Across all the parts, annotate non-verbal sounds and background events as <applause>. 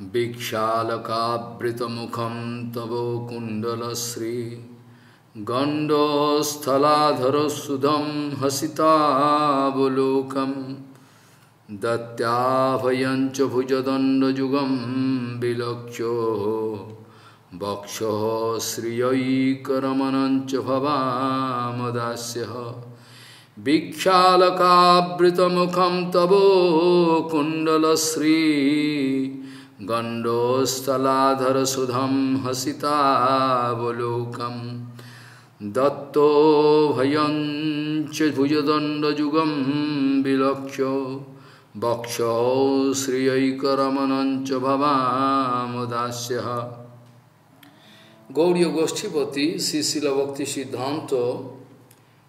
भिक्षालकावृतमुखं तव कुण्डलश्री। गण्डस्थलाधरसुधं हसितावलोकं। दत्याभयं च भुजदण्डयुगं विलक्ष्यो। वक्षः श्रियैकरमणं च भवामदास्यः। भिक्षालकावृतमुखं तव कुण्डलश्री। गण्डोस्थलाधरसुधं हसितावलोकं दत्तो भयं च भुजदण्डयुगं विलक्ष्य वक्षौ श्रियैकरमणं च भवामदास्यः Gauriya Goshtipati, Sisila Bhakti Siddhanta,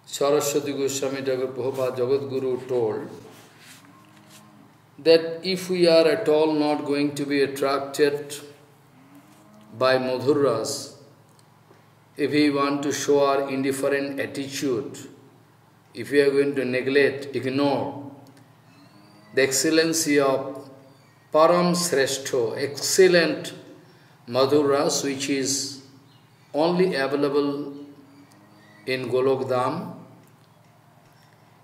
Saraswati Goswami Thakur Prabhupada Jagadguru told that if we are at all not going to be attracted by Madhuras, if we want to show our indifferent attitude, if we are going to neglect, ignore the excellency of Param Sreshto, excellent Madhuras, which is only available in Golokdam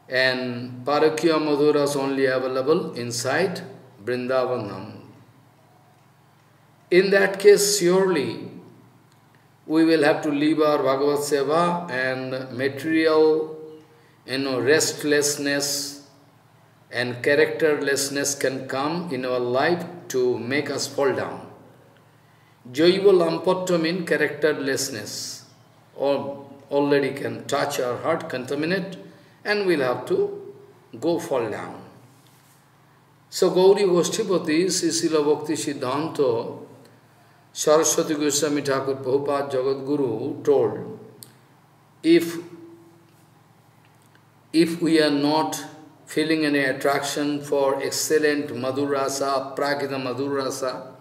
and Parakya Madhura is only available inside Vrindavanam. In that case, surely we will have to leave our Bhagavad Seva and material you know, restlessness and characterlessness can come in our life to make us fall down. Jaiva lampatva means characterlessness, or already can touch our heart, contaminate, and we'll have to go fall down. So Gauri Goshtipati, Sisila Bhakti Siddhanta, Saraswati Goswami Thakur Prabhupada Jagadguru told, if, if we are not feeling any attraction for excellent Madhurasa, Prakita Madhurasa,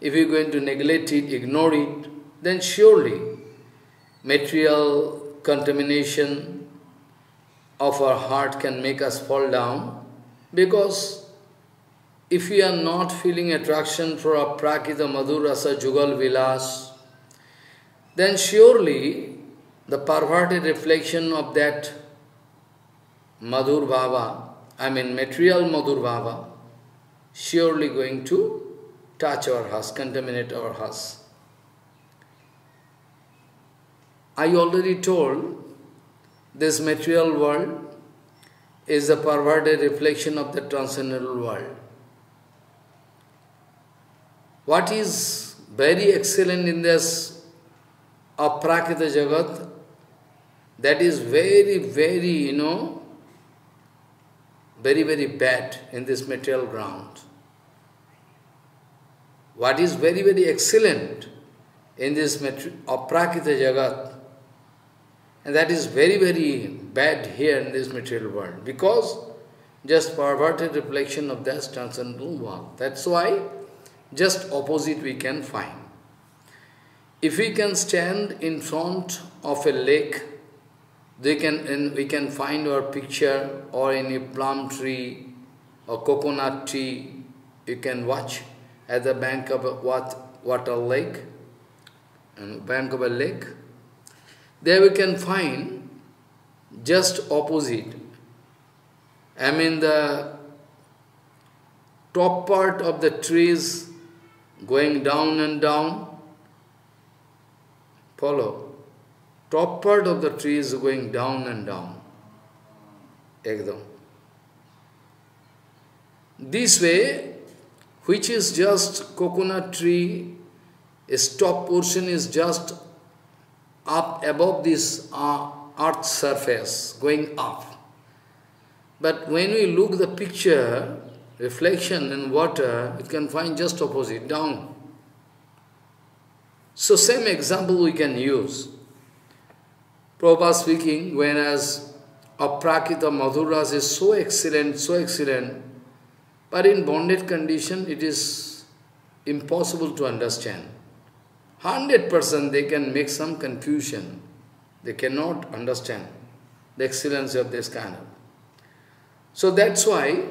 if we are going to neglect it, ignore it, then surely material contamination of our heart can make us fall down because if we are not feeling attraction for a prakita madhurasa jugal vilas, then surely the perverted reflection of that madhur bhava, I mean material madhur bhava, surely going to touch our hearts, contaminate our hearts. I already told this material world is a perverted reflection of the transcendental world. What is very excellent in this aprakita jagat, that is very, very, you know, very, very bad in this material ground. What is very, very excellent in this aprakita jagat, and that is very, very bad here in this material world, because just perverted reflection of that transcendental world. That's why just opposite we can find. If we can stand in front of a lake, they can, we can find our picture or any plum tree or coconut tree, you can watch at the bank of a water lake, and bank of a lake, there we can find just opposite. I mean the top part of the trees going down and down. Follow. Top part of the tree is going down and down. This way, which is just coconut tree, its top portion is just up above this uh, earth surface, going up. But when we look the picture, reflection in water, it can find just opposite, down. So same example we can use. Prabhupada speaking, whereas Aprakita Madhuras is so excellent, so excellent, but in bonded condition, it is impossible to understand. 100% they can make some confusion. They cannot understand the excellence of this kind of. So that's why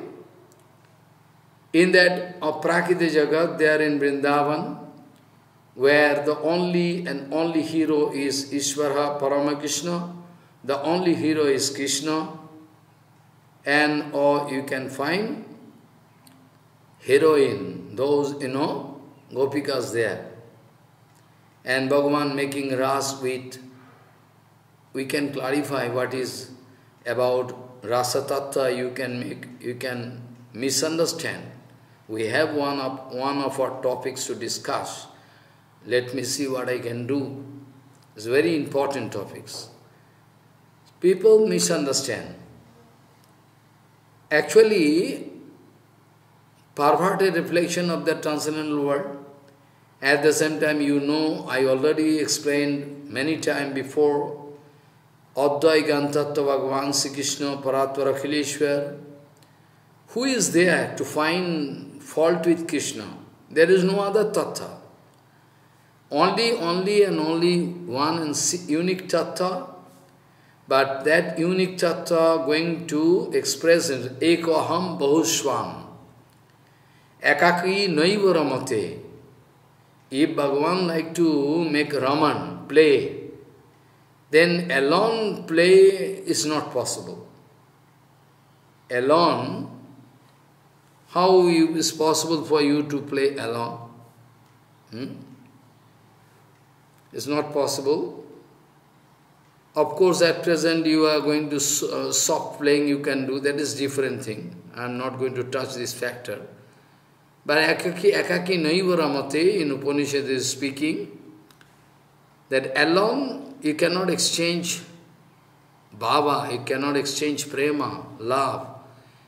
In that Aprakita Jagat, there in Vrindavan, where the only and only hero is Ishvara Paramakrishna, the only hero is Krishna, and or you can find heroine, those, you know, gopikas there. And Bhagavan making ras with, we can clarify what is about rasa tattva, you can make, you can misunderstand. We have one of, one of our topics to discuss. Let me see what I can do. It's very important topics. People misunderstand. Actually, perverted reflection of the transcendental world. At the same time, you know, I already explained many times before, Advai Gantattva Bhagavan Sri Krishna Paratvara Khileshwar. Who is there to find fault with Krishna? There is no other tattva. Only, only and only one and unique tattva, but that unique tattva going to express in Ekoham Bahushvam. Ekaki Naiva Ramate. If Bhagavan like to make Raman play, then alone play is not possible. Alone, how is possible for you to play alone? Hmm? It's not possible. Of course, at present you are going to uh, soft playing, you can do, that is different thing. I am not going to touch this factor. But Akaki, Akaki Naiva Ramate in Upanishad is speaking that alone you cannot exchange bhava, you cannot exchange prema, love,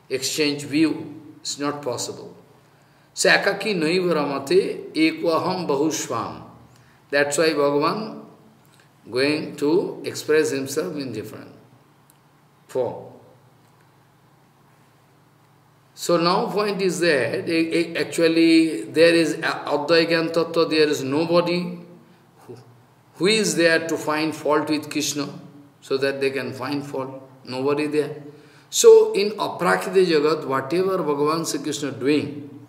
exchange view. It's not possible. So Akaki Naiva Ramate Bahushvam. That's why Bhagavan going to express himself in different form. So now point is that eh, eh, actually there is eh, Advaigan Tattva, there is nobody who is there to find fault with Krishna so that they can find fault. Nobody there. So in Aprakita Jagat, whatever Bhagavan Sri Krishna doing,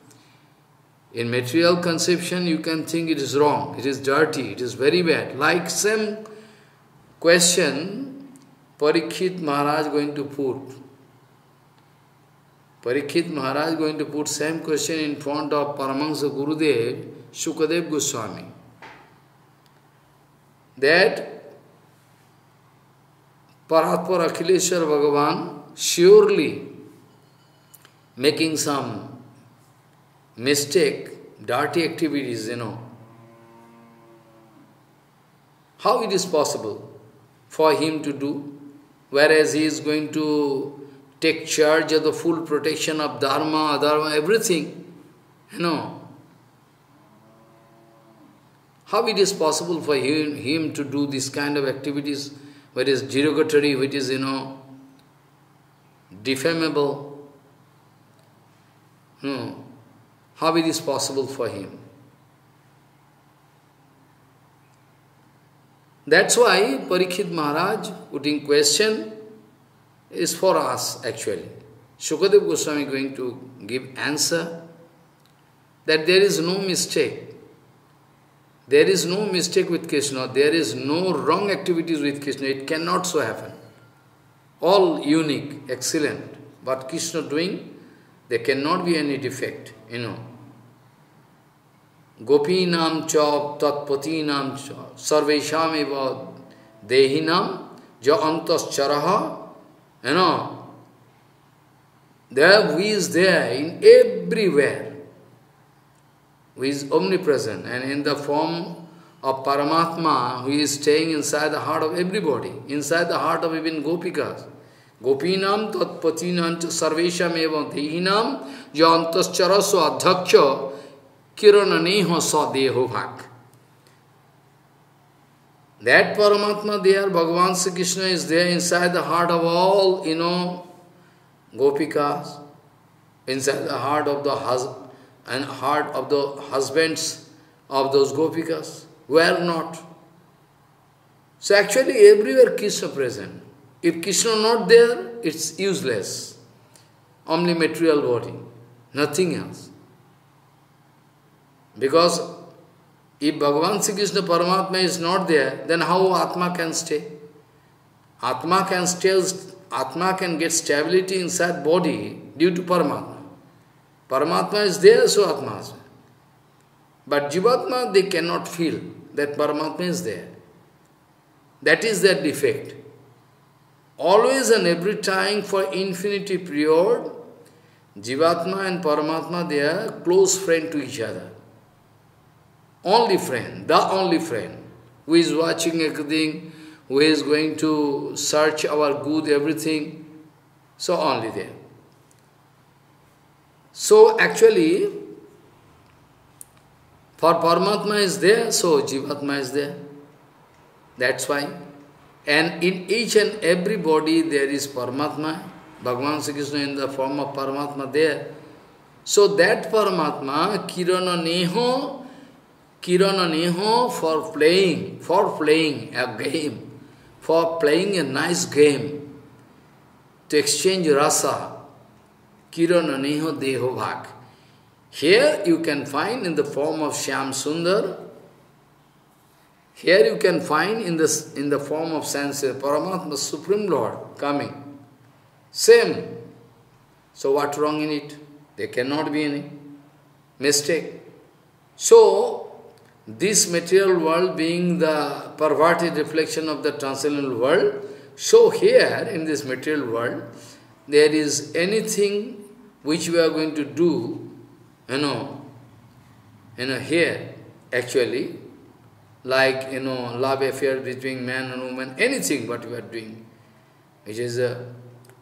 in material conception you can think it is wrong, it is dirty, it is very bad. Like same question Parikshit Maharaj going to put Parikshit Maharaj is going to put same question in front of Paramahansa Gurudev, Shukadev Goswami. That Paratpar Akhileshwar Bhagavan surely making some mistake, dirty activities, you know. How it is possible for him to do, whereas he is going to take charge of the full protection of dharma, adharma, everything. You know. How it is possible for him, him to do this kind of activities, which is derogatory, which is, you know, defamable? No. How it is possible for him? That's why Parikshit Maharaj putting question is for us actually. Shukadev Goswami going to give answer that there is no mistake. There is no mistake with Krishna. There is no wrong activities with Krishna. It cannot so happen. All unique, excellent. But Krishna doing, there cannot be any defect, you know. Gopi Gopinam cha tatpatinam cha sarvesham eva dehinam ja antas charaha you know, there who is there in everywhere, who is omnipresent and in the form of Paramatma, who is staying inside the heart of everybody, inside the heart of even Gopikas. Gopinam tatpatinam sarvesham evam dehinam jantas charaso adhaksha kirananeho sa deho bhak. That Paramatma there, Bhagavan Sri Krishna is there inside the heart of all, you know, gopikas, inside the heart of the hus and heart of the husbands of those gopikas. Where not? So actually everywhere Krishna present. If Krishna not there, it's useless. Only material body. Nothing else. Because if Bhagavan Sri Krishna Paramatma is not there, then how Atma can stay? Atma can stay, Atma can get stability inside body due to Paramatma. Paramatma is there, so Atma is there. But Jivatma, they cannot feel that Paramatma is there. That is their defect. Always and every time for infinity period, Jivatma and Paramatma, they are close friend to each other. Only friend, the only friend, who is watching everything, who is going to search our good, everything. So only there. So actually, for Paramatma is there, so Jivatma is there. That's why. And in each and every body there is Paramatma, Bhagavan Sri Krishna in the form of Paramatma there. So that Paramatma, Kirana Neho, Kirana Neho for playing, for playing a game, for playing a nice game, to exchange rasa, Kirana Neho Deho Bhag. Here you can find in the form of Shyam Sundar, here you can find in, this, in the form of sense Paramatma, Supreme Lord, coming. Same. So what wrong in it? There cannot be any mistake. So, this material world being the perverted reflection of the transcendental world, so here in this material world, there is anything which we are going to do you know, you know, here, actually, like, you know, love affair between man and woman, anything what we are doing, which is, a,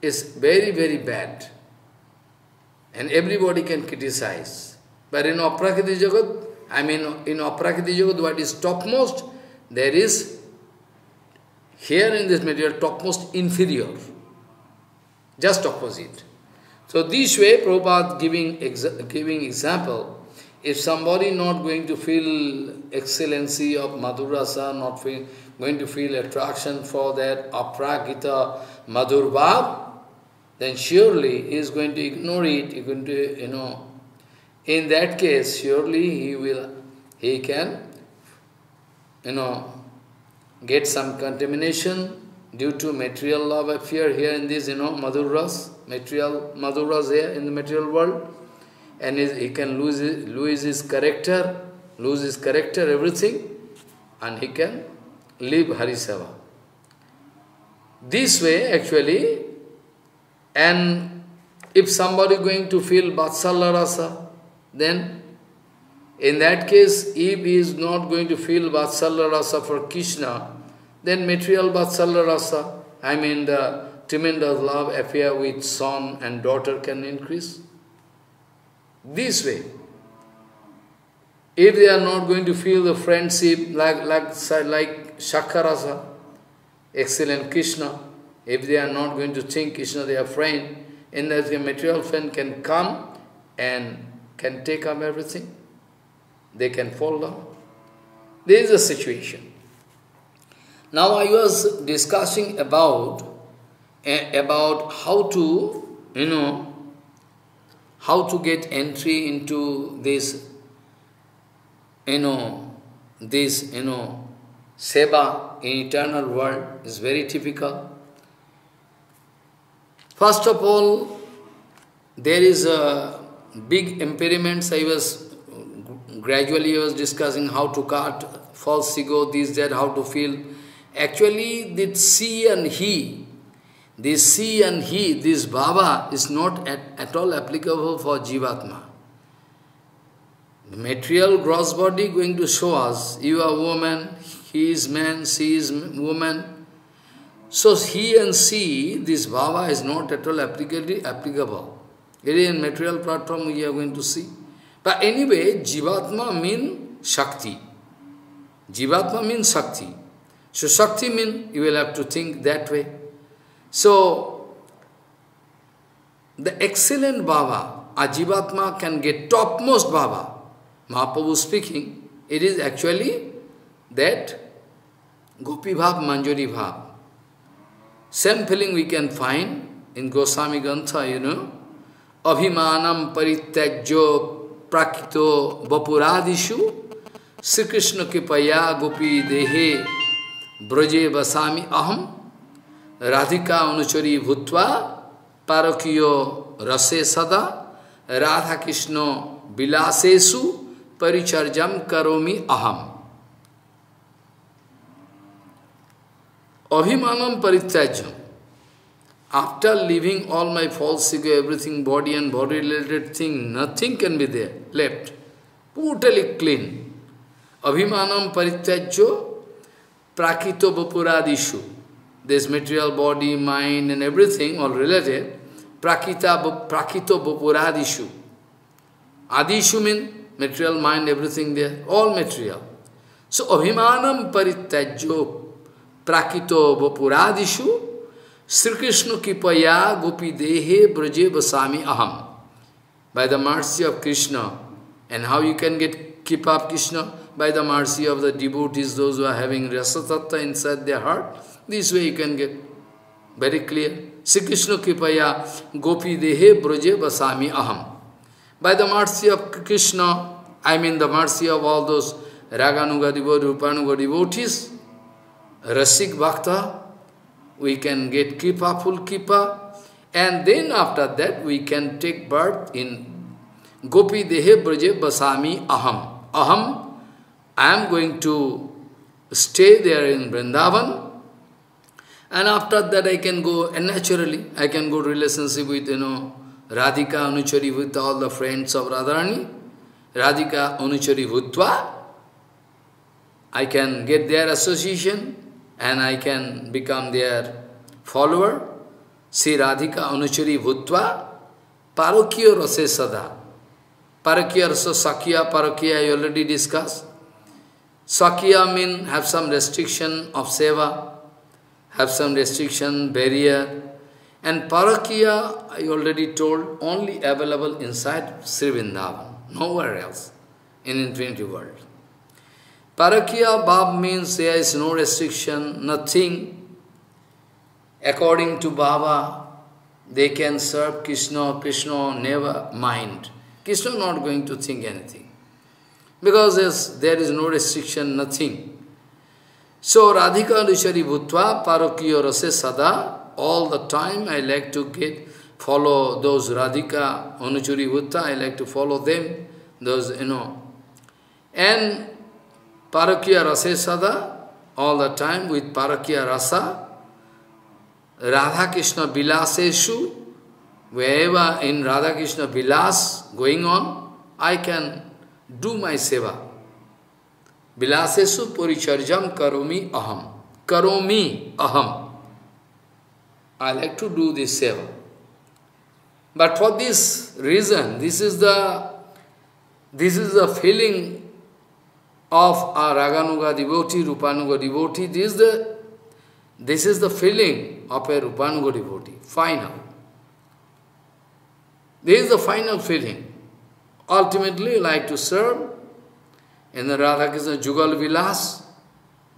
is very, very bad. And everybody can criticize. But in Aprakriti Jagat, I mean, in Aprakriti Jagat, what is topmost, there is, here in this material, topmost inferior. Just opposite. So this way, Prabhupada giving, exa giving example, if somebody not going to feel excellency of Madhurasa, not feel, going to feel attraction for that aprakita Madhur then surely he is going to ignore it, he is going to, you know, in that case, surely he will, he can, you know, get some contamination due to material love affair here in this, you know, Madhuras material Madhuras here in the material world, and he can lose lose his character, lose his character, everything, and he can live Harisava. This way, actually, and if somebody going to feel Vatsalya Rasa, then in that case, if he is not going to feel Vatsalya Rasa for Krishna, then material Vatsalya Rasa, I mean the tremendous love affair with son and daughter can increase. This way. If they are not going to feel the friendship like, like, like Shakarasa, excellent Krishna, if they are not going to think Krishna their friend, in that the material friend can come and can take up everything, they can fall down. This is the situation. Now I was discussing about eh, about how to, you know, how to get entry into this, you know, this, you know, seva in eternal world is very typical. First of all, there is a big impediments. I was gradually I was discussing how to cut false ego, this, that, how to feel. Actually, the see and he this she and he, this Bhava, is not at, at all applicable for Jivatma. Material gross body going to show us, you are woman, he is man, she is woman. So he and she, this Bhava is not at all applicable. It is material platform we are going to see. But anyway, Jivatma means Shakti. Jivatma means Shakti. So Shakti means, you will have to think that way. So, the excellent Bhava, Ajivatma can get topmost Bhava. Mahaprabhu speaking, it is actually that Gopi Bhav, Manjari Bhav. Same feeling we can find in Goswami Grantha, you know, Abhimanam Parityajyo Prakito Vapuradishu Sri Krishna Kipaya Gopi Dehe Braje Vasami Aham Radhika Anuchari Bhutva Parakiyo Rase Sada Radha Krishna Bilasesu Paricharjam Karomi Aham Abhimanam Parityajam After leaving all my false ego, everything, body and body-related thing, nothing can be there, left. Totally clean. Abhimanam parityajyo prakito vapuradishu. This material body, mind and everything, all related. Prakita, prakito vapuradishu. Adishu means material, mind, everything there, all material. So abhimanam parityajyo prakito vapuradishu Shri Krishna कृपया गोपी देहे ब्रजे बसामी अहम। By the mercy of Krishna and how you can get keep of Krishna by the mercy of the debate is those having rasatattva inside the heart this way you can get very clear Shri Krishna कृपया गोपी देहे ब्रजे बसामी अहम by the mercy of Krishna I mean the mercy of all those raganuga rupanuga devotees rasik bhakta we can get kripa, full kripa, and then after that we can take birth in Gopi Dehe Braje Basami Aham. Aham, I am going to stay there in Vrindavan, and after that I can go, and naturally, I can go relationship with, you know, Radhika Anuchari with all the friends of Radharani, Radhika Anuchari Bhutva, I can get their association, and I can become their follower. Sri Radhika Anuchari Bhutva, Parokya Rase Sada. Parakya Rasa Sakya, Parakya I already discussed. Sakya mean have some restriction of seva, have some restriction, barrier. And Parakya, I already told, only available inside Sri Vrindavan, nowhere else in infinity world. Parakya Bhav means there is no restriction, nothing. According to Bhava, they can serve Krishna, Krishna never mind. Krishna not going to think anything. Because there is no restriction, nothing. So Radhika Rishari Bhutva Parakya Rase Sada, all the time I like to get, follow those Radhika Anuchari Bhutta, I like to follow them, those, you know. And Parakya Rasa Sada, all the time with Parakya Rasa, Radha Krishna Vilaseshu, wherever in Radha Krishna Vilas going on, I can do my seva. Vilasesu Puricharjam Karomi Aham. Karomi Aham. I like to do this seva. But for this reason, this is the this is the feeling of a Raganuga devotee, Rupanuga devotee. This is the, this is the feeling of a Rupanuga devotee, final. This is the final feeling. Ultimately, like to serve in the Radha Krishna Jugal Vilas,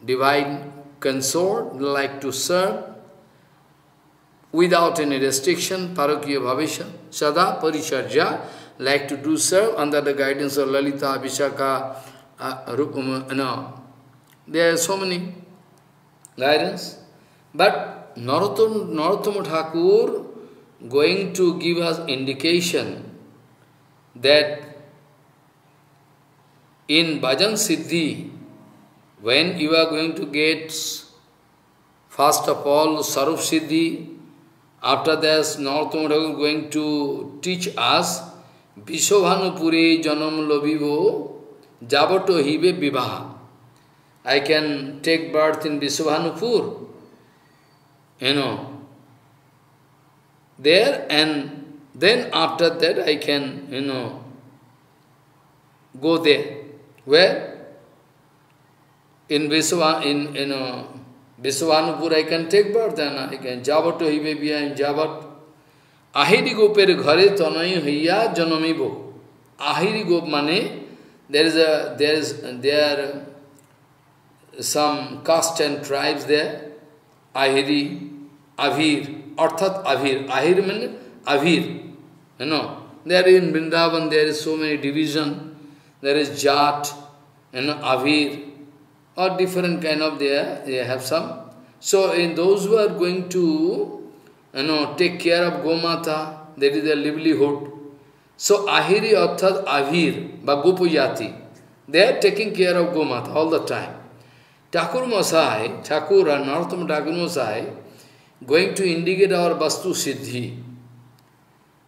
divine consort, like to serve without any restriction, Parakya Bhavisha, Sada Paricharja, like to do serve under the guidance of Lalita, Vishakha, uh, no, there are so many guidance. But Narottam, Narottama Thakur going to give us indication that in Bhajan Siddhi, when you are going to get, first of all, Sarup Siddhi, after that, Narottama Thakur going to teach us Vrishabhanupure Janam Lobivo Javato hive vivaha. I can take birth in Vrishabhanupur, you know, there and then after that I can, you know, go there. Where? In Viswa, in, you know, Vrishabhanupur I can take birth and I can Javato hive via in Javat. Ahiri গোপের ghare তনয় হইয়া জনমিব আহিরি গোপ mane there is a there is there some caste and tribes there. Ahiri, Avir, Arthat Avir. Ahir means Avir. You know, There in Vrindavan there is so many division. There is Jat you know, Avir, or different kind of there, they have some. So in those who are going to you know, take care of Gomata, there is their livelihood. So Ahiri Arthat Avir, Bagupujati, they are taking care of Gomata all the time. Thakur Masai, Thakur and Narottam Masai, going to indicate our Vastu Siddhi.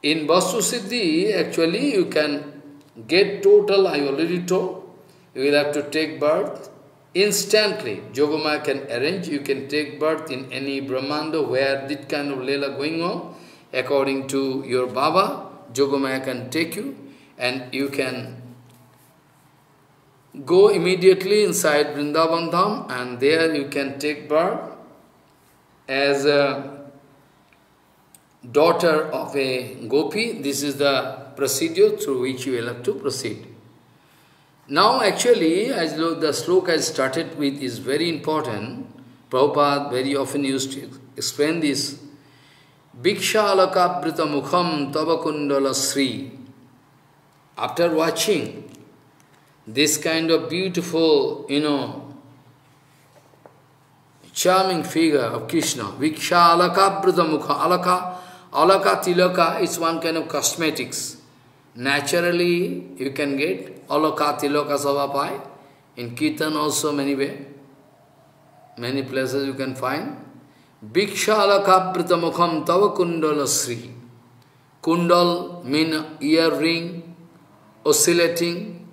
In Vastu Siddhi, actually you can get total, I already told, you will have to take birth instantly. Yogamaya can arrange, you can take birth in any Brahmanda where this kind of Leela going on, according to your Bhava, Yogamaya can take you and you can go immediately inside Vrindavan Dham and there you can take birth as a daughter of a gopi. This is the procedure through which you will have to proceed. Now actually, as the sloka I started with is very important. Prabhupada very often used to explain this. Bhikshalakabrita mukham tavakundala sri. After watching this kind of beautiful, you know, charming figure of Krishna, Viksha alaka brita mukha, alaka, alaka tilaka is one kind of cosmetics. Naturally, you can get alaka tilaka savapai. In Kirtan also many way, many places you can find. Viksha alaka mukham tava kundala sri. Kundal mean earring, oscillating,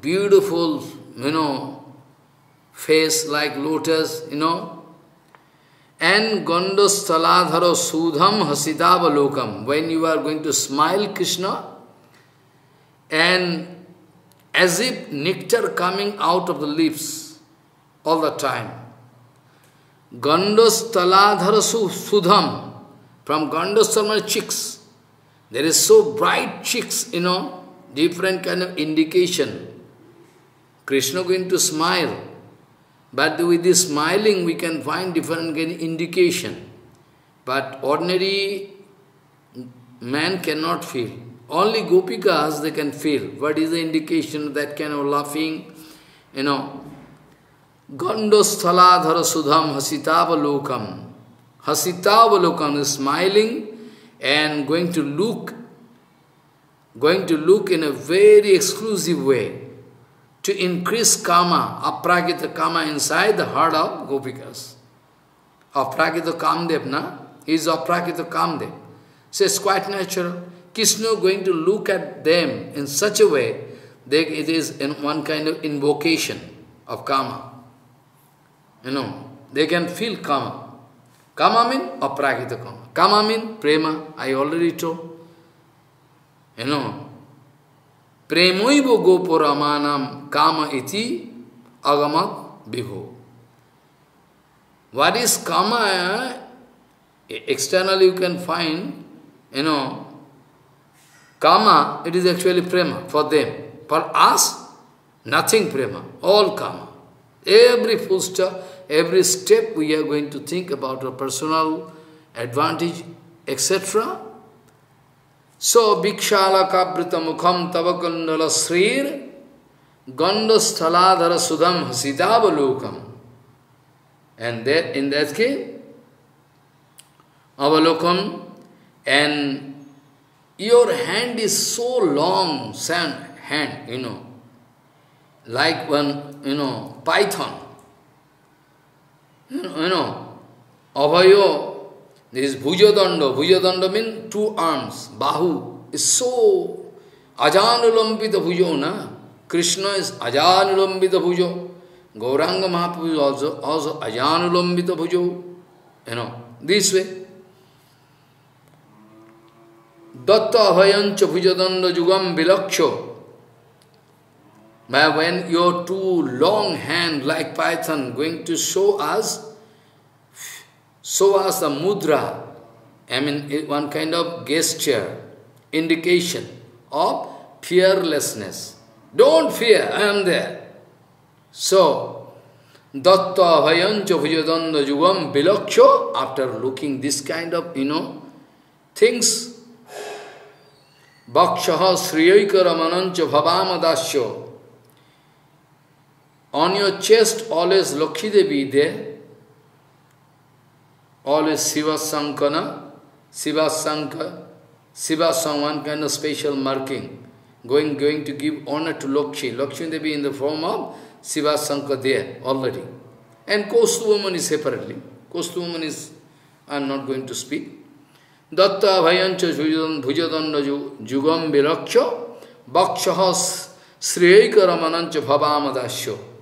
beautiful, you know, face like lotus, you know. And Gondostaladhara Sudham Hasidavalokam. When you are going to smile Krishna, and as if nectar coming out of the lips all the time. Gandostaladhara Sudham. From Gandostalma cheeks. There is so bright cheeks, you know, different kind of indication. Krishna going to smile. But with this smiling, we can find different kind of indication. But ordinary man cannot feel. Only gopikas, they can feel. What is the indication of that kind of laughing? You know, Gandosthaladhara sudham hasitavalokam. Hasitavalokam is smiling and going to look, going to look in a very exclusive way to increase kama, apragita karma inside the heart of gopikas. Apragita Kamdev, na? He is apragita Kamdev. So it's quite natural. Krishna going to look at them in such a way that it is in one kind of invocation of kama. Know, they can feel kama. Kama means apragita kama. Kama means prema, I already told. You know, Premoivo gopuramanam kama iti agamat vibho. What is kama? Externally you can find, you know, kama, it is actually prema for them. For us, nothing prema, all kama. Every full step, every step we are going to think about our personal advantage, etc. So, Bhikshala Kabrita Mukham Tavakundala Srir Gandasthaladhara Sudham Hasidavalokam. And that, in that case, Avalokam, and your hand is so long, sand, hand, you know, like one, you know, python. You know, Abhayo this is Bhujadanda. Bhujadanda means two arms. Bahu is so ajanulambita bhujo, na? Krishna is ajanulambita bhujo. Gauranga Mahaprabhu is also, also ajanulambita bhujo. You know, this way. Datta abhayancha bhujadanda jugam vilaksho. But when your two long hand like python going to show us show us a mudra, I mean one kind of gesture, indication of fearlessness. Don't fear, I am there. So, Datta Bhayancha Bhujadanda Jugam Bilaksho, after looking this kind of, you know, things, Bhakshaha Sriyaika Ramanancha Bhavamadasya. On your chest always Lakshmi Devi there, always Shiva Sankana, Shiva Sanka, Shiva one kind of special marking, going going to give honor to Lakshmi. Lakshmi Devi in the form of Shiva Sanka there already. And Kostu woman is separately. Kostu woman is, I am not going to speak. Datta Bhayancha Bhujadanda Jugam Vilaksha Bhakshahas Sriyaika Ramanancha Bhavamadasya.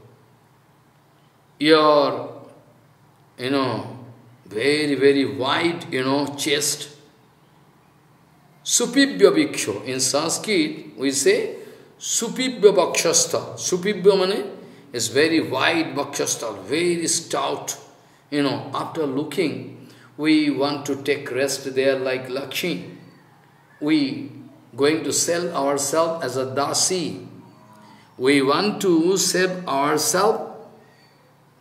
Your, you know, very, very wide, you know, chest. Supibhya Bhiksho. In Sanskrit, we say Supibhya Bhakshasta. Supibhya mane is very wide Bhakshasta, very stout. You know, after looking, we want to take rest there like Lakshmi. We going to sell ourselves as a dasi. We want to save ourselves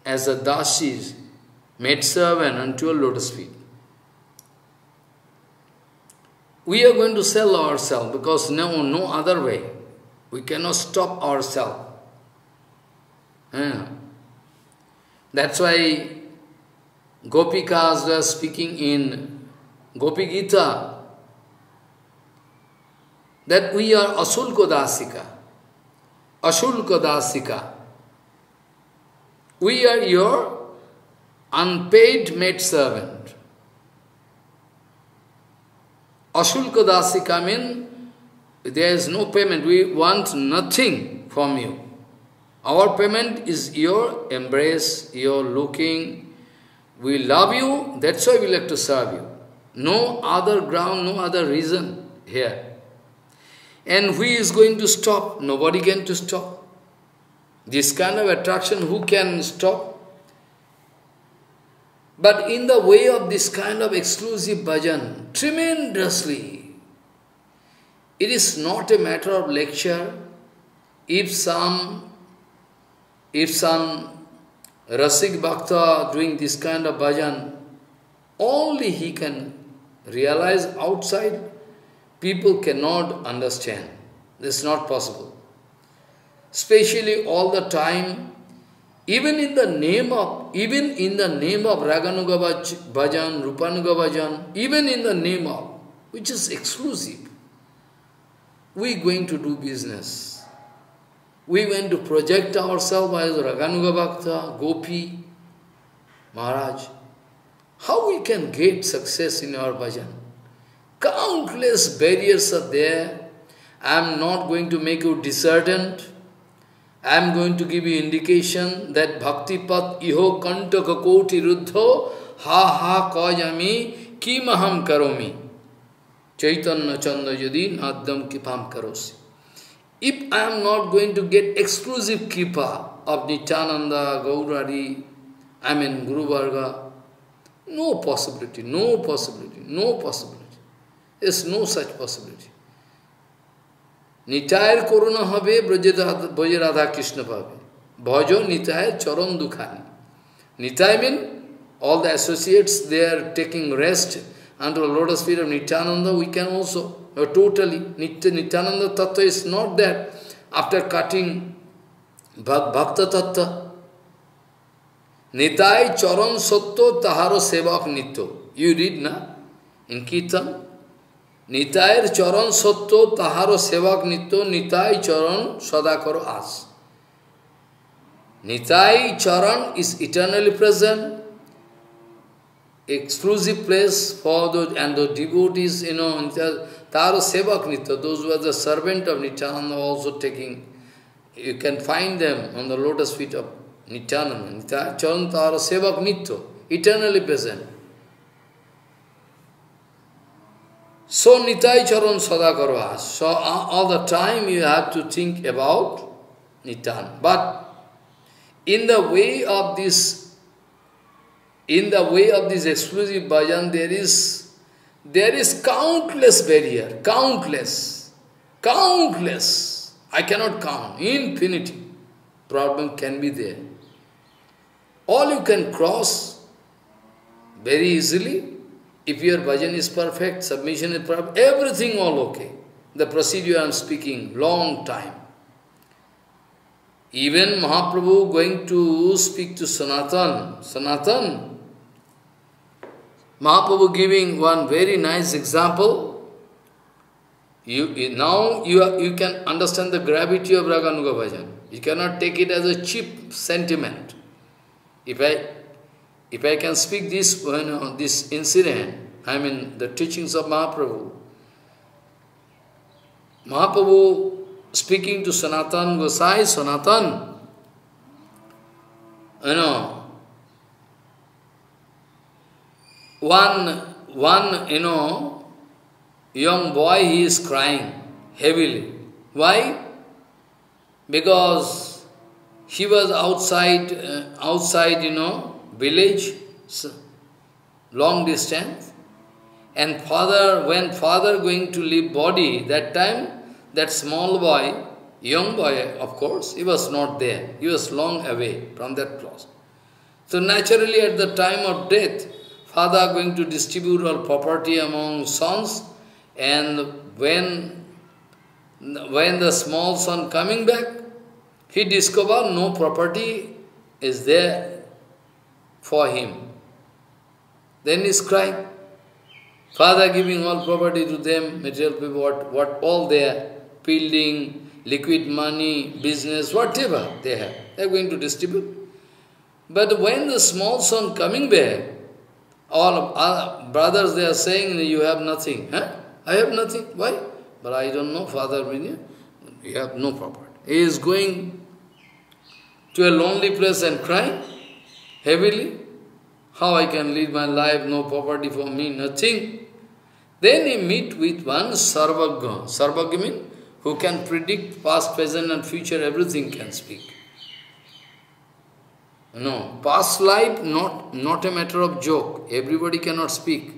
as a dasis, maid servant unto a lotus feet. We are going to sell ourselves because no, no other way. We cannot stop ourselves. Yeah. That's why Gopikas were speaking in Gopi Gita that we are Asulka Dasika. We are your unpaid maid servant. Asulka Dasika means there is no payment. We want nothing from you. Our payment is your embrace, your looking. We love you, that's why we like to serve you. No other ground, no other reason here. And who is going to stop? Nobody can to stop. This kind of attraction, who can stop? But in the way of this kind of exclusive bhajan, tremendously, it is not a matter of lecture. If some, if some Rasik Bhakta doing this kind of bhajan, only he can realize outside, people cannot understand. This is not possible. Especially all the time, even in the name of, even in the name of Raganuga Bhajan, Rupanuga Bhajan, even in the name of, which is exclusive, we going to do business. We went to project ourselves as Raganuga Bhakta, Gopi, Maharaj. How we can get success in our bhajan? Countless barriers are there. I am not going to make you disheartened. I am going to give you indication that Bhakti Pat iho kantaka koti ruddho ha ha kajami kimaham karomi. Chaitanya Chanda Yadi Nadam Kipam Karosi. If I am not going to get exclusive kripa of Nityananda, Gaurari, I mean Guru Varga, no possibility, no possibility, no possibility. There's no such possibility. নিতায়ের করুণা হবে, ব্রজে ব্রজে রাধা কৃষ্ণ পাবে। ভজ নিতায়ের চরম দুখানি। Nitai mean all the associates they are taking rest and lotus feet of Nityananda we can also totally নিত্য নিত্যানন্দ তত্ত্ব is not that after cutting ভক্ত তত্ত্ব নিতায় চরম সত্য তাহারও সেবক নিত্য ইউ রিড না ইন কীর্তন নিতায়ের চরণ সত্য তাহারও সেবক নিত্য নিতাই চরণ সদা করো আস নিতাই চরণ is eternally present exclusive place for those and the devotees you know taro sevak nitya those who are the servant of nityananda also taking you can find them on the lotus feet of nityananda nitya charan taro sevak nitya eternally present So Nitai Charan Sadakarva. So all the time you have to think about Nitan. But in the way of this, in the way of this exclusive bhajan, there is there is countless barrier, countless, countless. I cannot count, infinity. Problem can be there. All you can cross very easily if your bhajan is perfect, submission is perfect, everything all okay. the procedure I am speaking, long time. Even Mahaprabhu going to speak to Sanatan, Sanatan, Mahaprabhu giving one very nice example. You, now you, are, you can understand the gravity of Raganuga Bhajan. You cannot take it as a cheap sentiment. If I, if I can speak this, you know, this incident, I mean the teachings of Mahaprabhu, Mahaprabhu speaking to Sanatan Gosai, Sanatan, you know, one, one, you know, young boy, he is crying heavily. Why? Because he was outside, uh, outside, you know, village, long distance, and father, when father going to leave body, that time that small boy, young boy, of course, he was not there. He was long away from that place. So naturally at the time of death, father going to distribute all property among sons and when, when the small son coming back, he discovered no property is there for him. Then he's crying. Father giving all property to them, material people, what, what all there building, liquid money, business, whatever they have, they are going to distribute. But when the small son coming back, all brothers, they are saying, you have nothing. Huh? I have nothing. Why? But I don't know, Father Vinaya. You have no property. He is going to a lonely place and crying heavily. How I can lead my life, no property for me, nothing. Then he meet with one Sarvagya. Sarvagya means who can predict past, present and future, everything can speak. No, past life, not, not a matter of joke. Everybody cannot speak.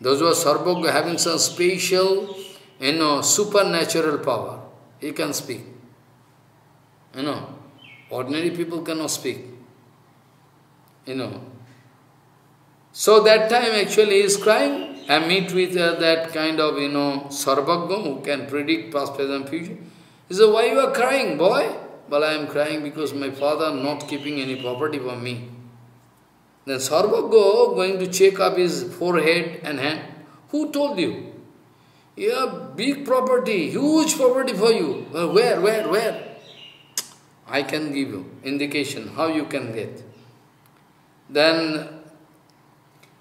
Those who are Sarvagya having some special, you know, supernatural power, he can speak. You know, ordinary people cannot speak. You know. So that time actually he is crying, I meet with uh, that kind of, you know, Sarvagya who can predict past, present, future. He said, why you are crying, boy? Well, I am crying because my father not keeping any property for me. Then Sarvagya going to check up his forehead and hand. Who told you? You have big property, huge property for you. Where, where, where? I can give you indication how you can get. Then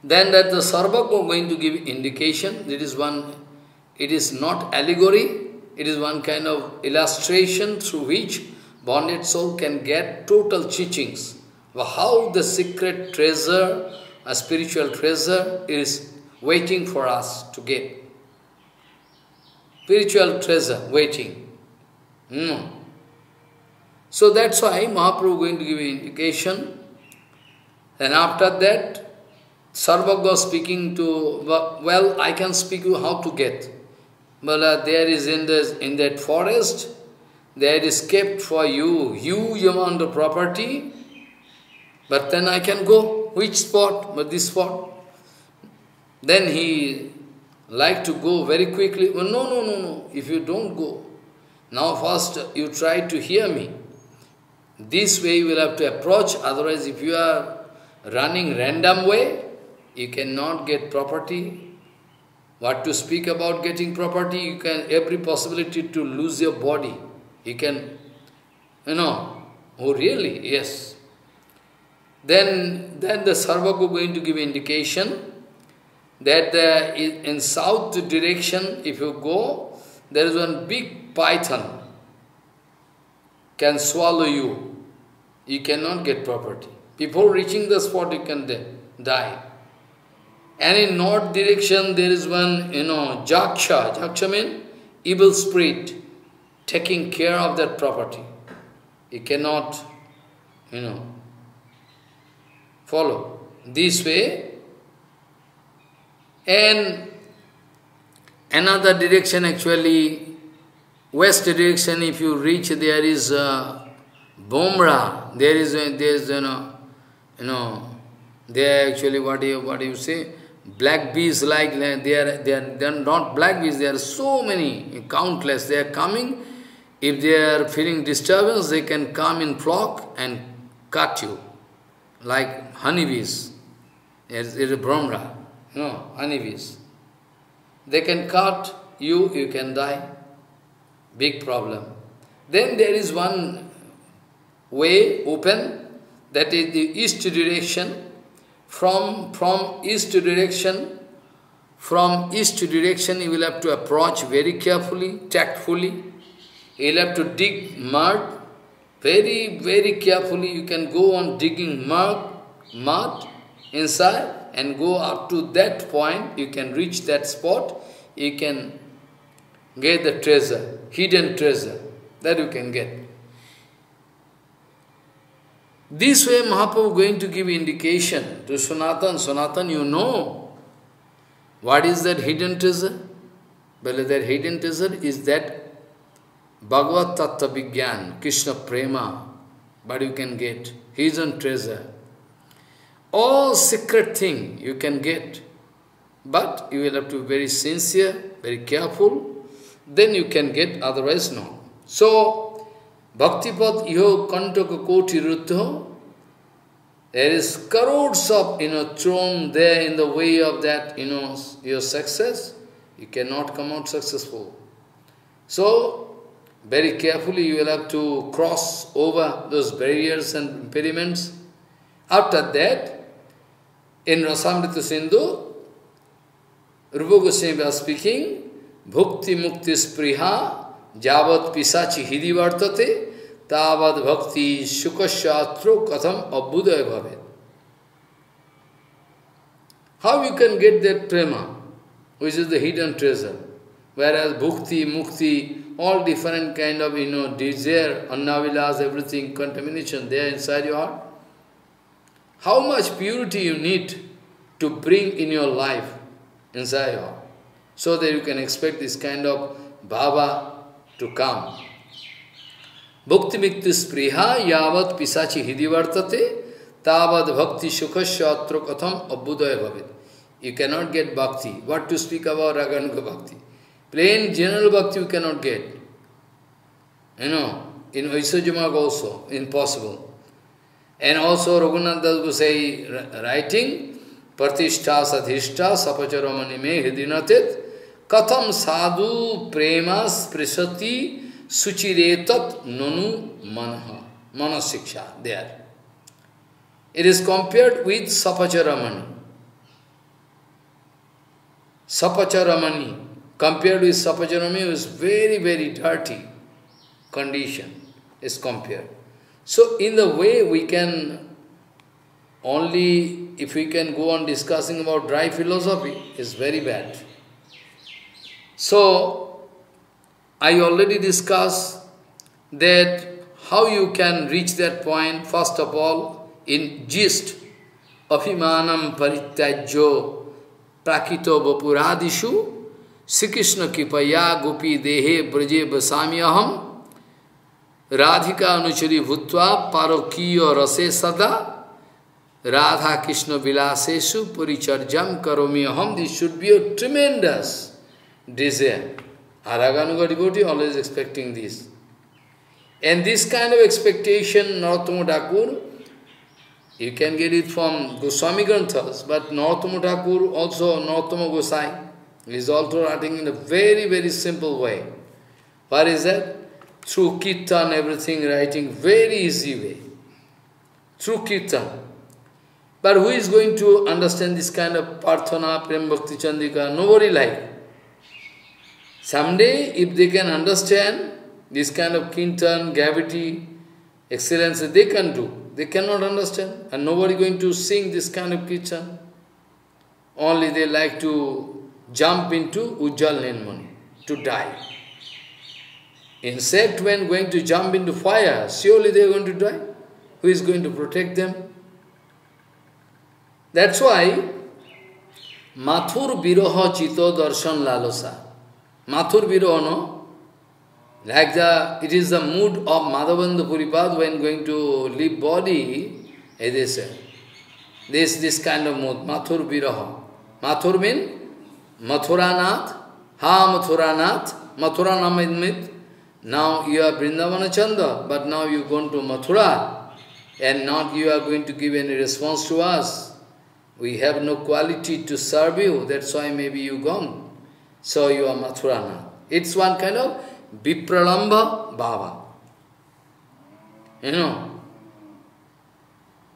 then that the Sarvagya going to give indication, it is one, it is not allegory, it is one kind of illustration through which bonded soul can get total teachings of how the secret treasure, a spiritual treasure, is waiting for us to get. Spiritual treasure waiting. Mm. So that's why Mahaprabhu going to give indication. And after that, Sarvagya speaking to, well, I can speak you how to get. But uh, there is in, this, in that forest, there is kept for you huge amount of property, but then I can go. Which spot? But this spot. Then he like to go very quickly. Well, no, no, no, no. If you don't go, now first you try to hear me. This way you will have to approach, otherwise if you are running random way, you cannot get property. What to speak about getting property, you can every possibility to lose your body. You can, you know, oh really? Yes. Then, then the Sarvagya going to give indication that the, in south direction, if you go, there is one big python can swallow you. You cannot get property. Before reaching the spot, you can die. And in north direction there is one, you know, Jaksha. Jaksha means evil spirit taking care of that property. You cannot, you know, follow. This way. And another direction actually, west direction, if you reach, there is uh, Bomra. There is, there is, you know, you know, there actually, what do you, what do you say? black bees like, they are, they, are, they are not black bees, there are so many, countless, they are coming. If they are feeling disturbance, they can come in flock and cut you, like honeybees. It's, it's a brahmra, you honeybees. They can cut you, you can die. Big problem. Then there is one way open, that is the east direction. From, from east direction, from east direction you will have to approach very carefully, tactfully. You will have to dig mud, very, very carefully. You can go on digging mud, mud inside and go up to that point. You can reach that spot. You can get the treasure, hidden treasure, that you can get. This way Mahaprabhu going to give indication to Sanatan. Sanatan, you know what is that hidden treasure? Well, that hidden treasure is that Bhagavad Tattva Vigyan, Krishna Prema, but you can get hidden treasure. All secret thing you can get, but you will have to be very sincere, very careful, then you can get, otherwise no. So, Bhaktipad iho kantaka koti ruddha, there is crores of, you know, thrown there in the way of that, you know, your success, you cannot come out successful. So, very carefully you will have to cross over those barriers and impediments. After that, in Rasamrita Sindhu, Rupa Goswami was speaking, Bhukti Mukti Spriha How you can get that prema, which is the hidden treasure, whereas bhukti, mukti, all different kind of, you know, desire, annavilas, everything, contamination there inside your heart. How much purity you need to bring in your life inside your heart, so that you can expect this kind of bhava to come. Bhukti mikti spriha yavat pisachi hidivartate tavad bhakti sukhasya katham abudaya bhavit. You cannot get bhakti. What to speak about raganuga bhakti? Plain general bhakti you cannot get. You know, in Vaisajamag also, impossible. And also Raghunath Das Gosai writing, Pratishtha sadhishta sapacharamani me hridinatit katham sadhu prema sprisati suchiretat nanu manha. Manasiksha, there. It is compared with Sapacharamani. Sapacharamani, compared with Sapacharamani, is very, very dirty condition, is compared. So, in the way we can only, if we can go on discussing about dry philosophy, is very bad. So, I already discussed that how you can reach that point, first of all, in gist, Abhimanam Parityajyo prakito vapuradishu Sri Krishna kipaya gopi dehe braje basamyaham Radhika anuchari bhutva parokiyo rase sada Radha Krishna vilaseshu paricharjam karomyaham This should be a tremendous desire. Araganuga devotee always expecting this. And this kind of expectation, Narottama you can get it from Goswami Granthas, but Narottama also Narottama Gosai, is also writing in a very, very simple way. What is that? Through Kirtan, everything writing very easy way. Through Kirtan. But who is going to understand this kind of Prarthana, Prem Bhakti Chandrika? Nobody like. Someday, if they can understand this kind of Kirtan, gravity, excellence, they can do. They cannot understand, and nobody going to sing this kind of kirtan. Only they like to jump into Ujjal Nirmani, to die. Insect, when going to jump into fire, surely they are going to die. Who is going to protect them? That's why Mathur Biroha Chito Darshan Lalosa. Mathur Biroha, no? Like the, it is the mood of Madhavendra Puripad when going to leave body, as they say. This, this kind of mood, Mathur Viraha. Mathur means Mathuranath, Ha Mathuranath, Mathura Namidmit. Now you are Vrindavana Chanda, but now you gone to Mathura, and not you are going to give any response to us. We have no quality to serve you, that's why maybe you gone. So you are Mathuranath. It's one kind of Vipralamba Bhava. You know,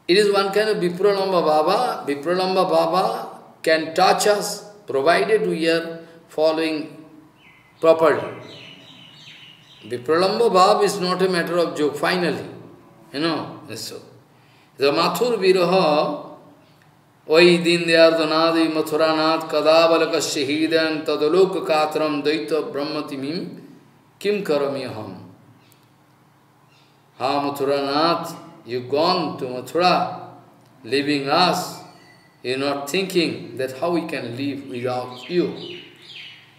it is one kind of Vipralamba Bhava. Vipralamba Bhava can touch us, provided we are following properly. Vipralamba Bhava is not a matter of joke, finally. You know, so. The Mathur Viraha, वही दीन दयार्दनादि मथुरानाथ कदाबलक शहीदन तदलोक कातरम द्वैत ब्रह्मतिमीम किम करमी हम हा Mathuranath you gone to Mathura living as you not thinking that how we can live without you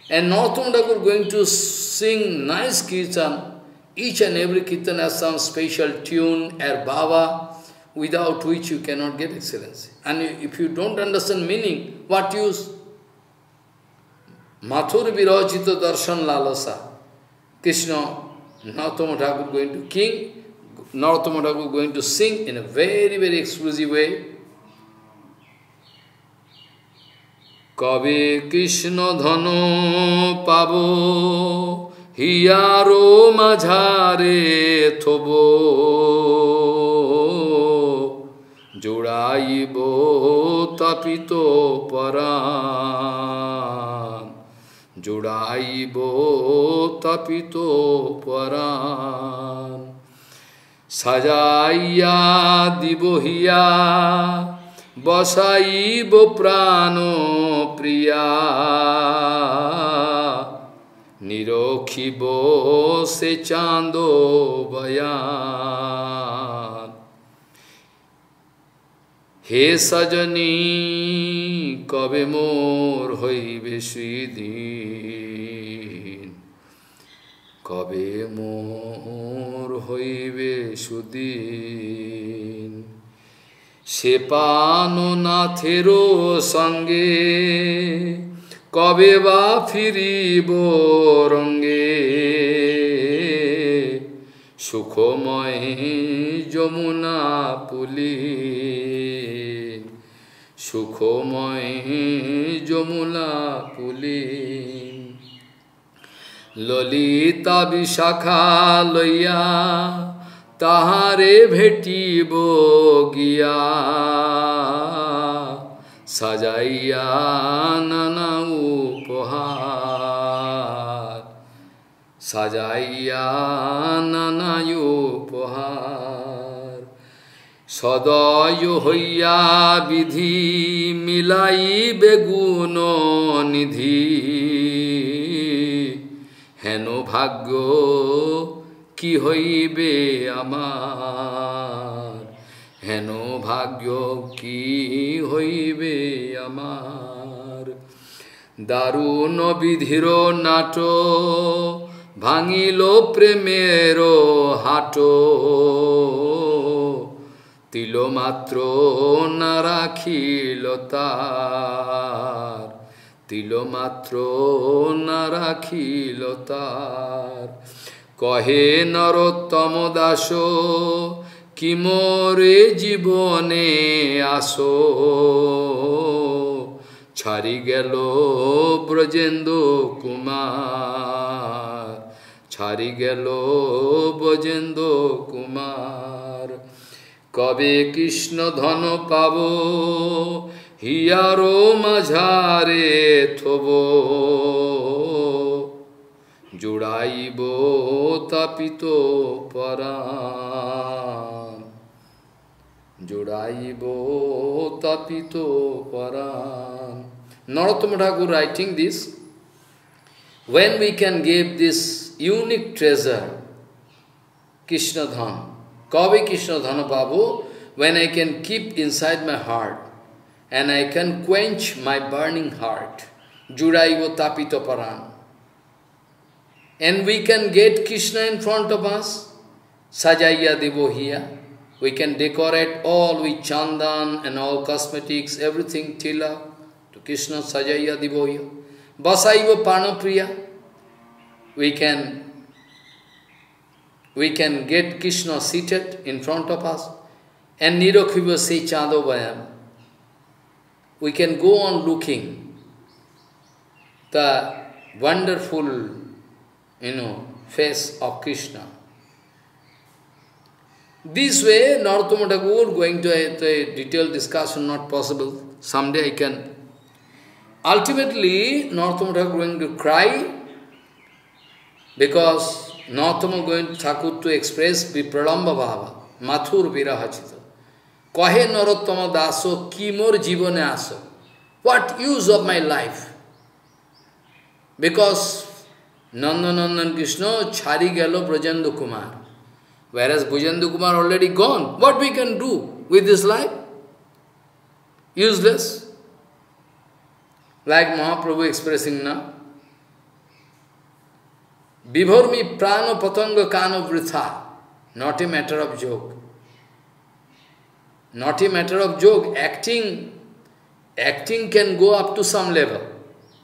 And Northam Thakur going to sing nice kirtan, each and every kirtan has some special tune, air bhava, without which you cannot get excellency. And if you don't understand meaning, what use? Mathur Virajita Darshan Lalasa. Krishna, Narottama Thakur going to king, Narottama Thakur going to sing in a very, very exclusive way. কবে কৃষ্ণ ধন পাব হিয়ারো মাঝারে থবো জোড়াইব তাপিত পরাণ। জোড়াইব তাপিত পরাণ। সাজাইয়া দিবহিয়া বসাইব প্রাণ প্রিয়া। নিরখিব সে চাঁদ বয়া। হে সজনী, কবে মোর হইবে সুদিন? কবে মোর হইবে সুদিন? সে নাথেরও সঙ্গে কবে বা ফিরিব রঙ্গে? সুখময় যমুনা পুলি সুখময় যমুনা পুলি। ললিতা বিশাখা লইয়া তাহারে ভেটিব গিয়া। সাজাইয়া নানা উপহার। সাজাইয়া নানা উপহার। সদয় হইয়া বিধি মিলাই বেগুন নিধি। হেন ভাগ্য কি হইবে আমার? হেন ভাগ্য কি হইবে আমার? দারুণ বিধির নাট ভাঙিল প্রেমের হাটো। তিল মাত্র না রাখিল তার। তিল মাত্র না রাখিল তার। কহে নরোত্তম দাস, কি মোরে জীবনে আসো? ছাড়ি গেল ব্রজেন্দ্র কুমার। ছাড়ি গেল ব্রজেন্দ্র কুমার। কবে কৃষ্ণ ধন পাব হিয়ারো মাঝারে থব জুড়াইব তাপিত পরাণ জুড়াইব তাপিত পরাণ Narottama Thakur writing this, when we can give this unique treasure, Krishna Dhan, Kavi Krishna Dhana Babu, when I can keep inside my heart, and I can quench my burning heart, Juraivo Tapito Paran. And we can get Krishna in front of us, Sajaya Devohiya. We can decorate all with chandan and all cosmetics, everything tila, to Krishna Sajaya Divoya, Vasaiva Panapriya. We can, we can get Krishna seated in front of us, and Nirokhiva say Chandovayam. We can go on looking the wonderful, you know, face of Krishna. This way, Narottama going to a, a detailed discussion, not possible. Someday I can. Ultimately, Narottama going to cry because নতম গোয়েন্দ Thakur to express বিপ্রলম্ব বাবা মাথুর বিরহচিত কহে নরোত্তম দাস কি মোর জীবনে আস what use of my life because Nandanandan Krishna ছাড়ি গেল Brajendra Kumar virus Brajendra Kumar already gone what we can do with this life useless like Mahaprabhu expressing না विभोर मी प्राण पतंग कान वृथा not a matter of joke not a matter of joke acting acting can go up to some level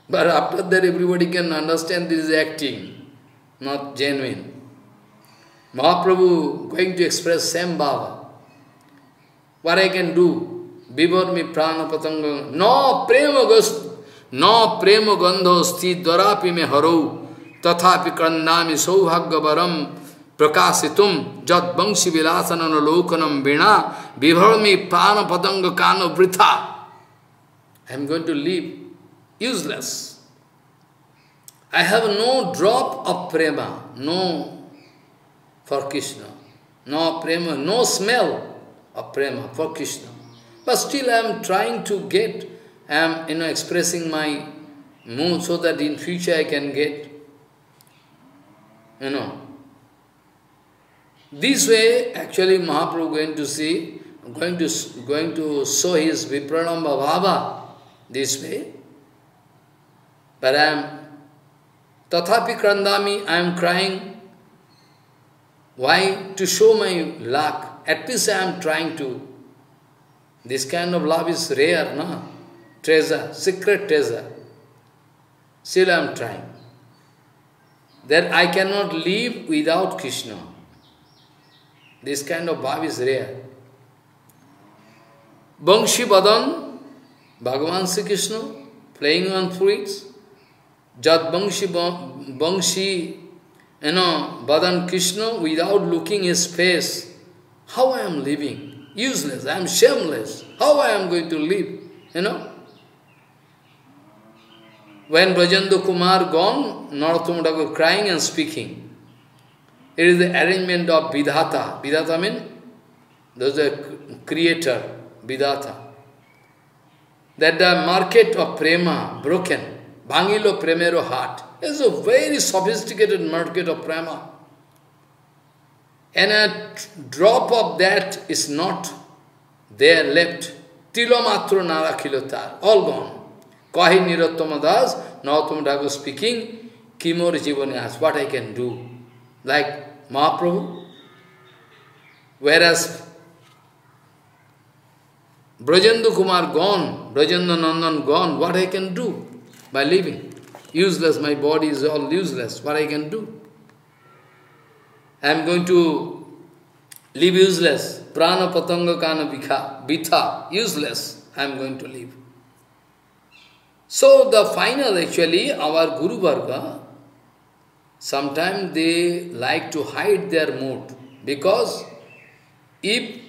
but after that everybody can understand this acting not genuine Mahaprabhu going to express same बाबा वर I can do विभोर मी प्राण पतंग no प्रेम go no प्रेम गंधो स्थित द्वरापि में हरऊ तथा कन्नामी सौभाग्यवरम प्रकाशितुम जदवंशी विलासन लोकनम वीणा विभर्मी पान पतंग कान वृथा I am going to leave useless I have no drop of prema no for Krishna no prem no smell of prem for Krishna but still I am trying to get I am you know expressing my mood so that in future I can get you know. This way, actually Mahaprabhu going to see, going to, going to show his Vipralamba Bhava this way. But I am, Tathapi Krandami, I am crying why? To show my luck. At least I am trying to. This kind of love is rare, no? Treasure, secret treasure. Still I am trying. That I cannot live without Krishna. This kind of love is rare. Bangshi Badan, Bhagavan Sri Krishna, playing on flutes. Jat Bangshi, Bangshi you know, Badan Krishna without looking his face. How I am living? Useless, I am shameless. How I am going to live? You know? When Brajendra Kumar gone, Narottama crying and speaking. It is the arrangement of Vidhata. Vidhata means there's a creator, Vidhata. That the market of prema broken, bangilo premero heart. It's a very sophisticated market of prema. And a drop of that is not there left. Tilomatro narakilotar, all gone. Kahi Narottama Das, Narottama Thakur speaking, Kimor Jivanyas, what I can do. Like Mahaprabhu. Whereas Brajendra Kumar gone, Brajendra Nandan gone, what I can do by living? useless, my body is all useless, what I can do? I am going to live useless, prana patanga kana vikha, bitha, useless, I am going to live. So the final actually, our Guru Varga, sometimes they like to hide their mood, because if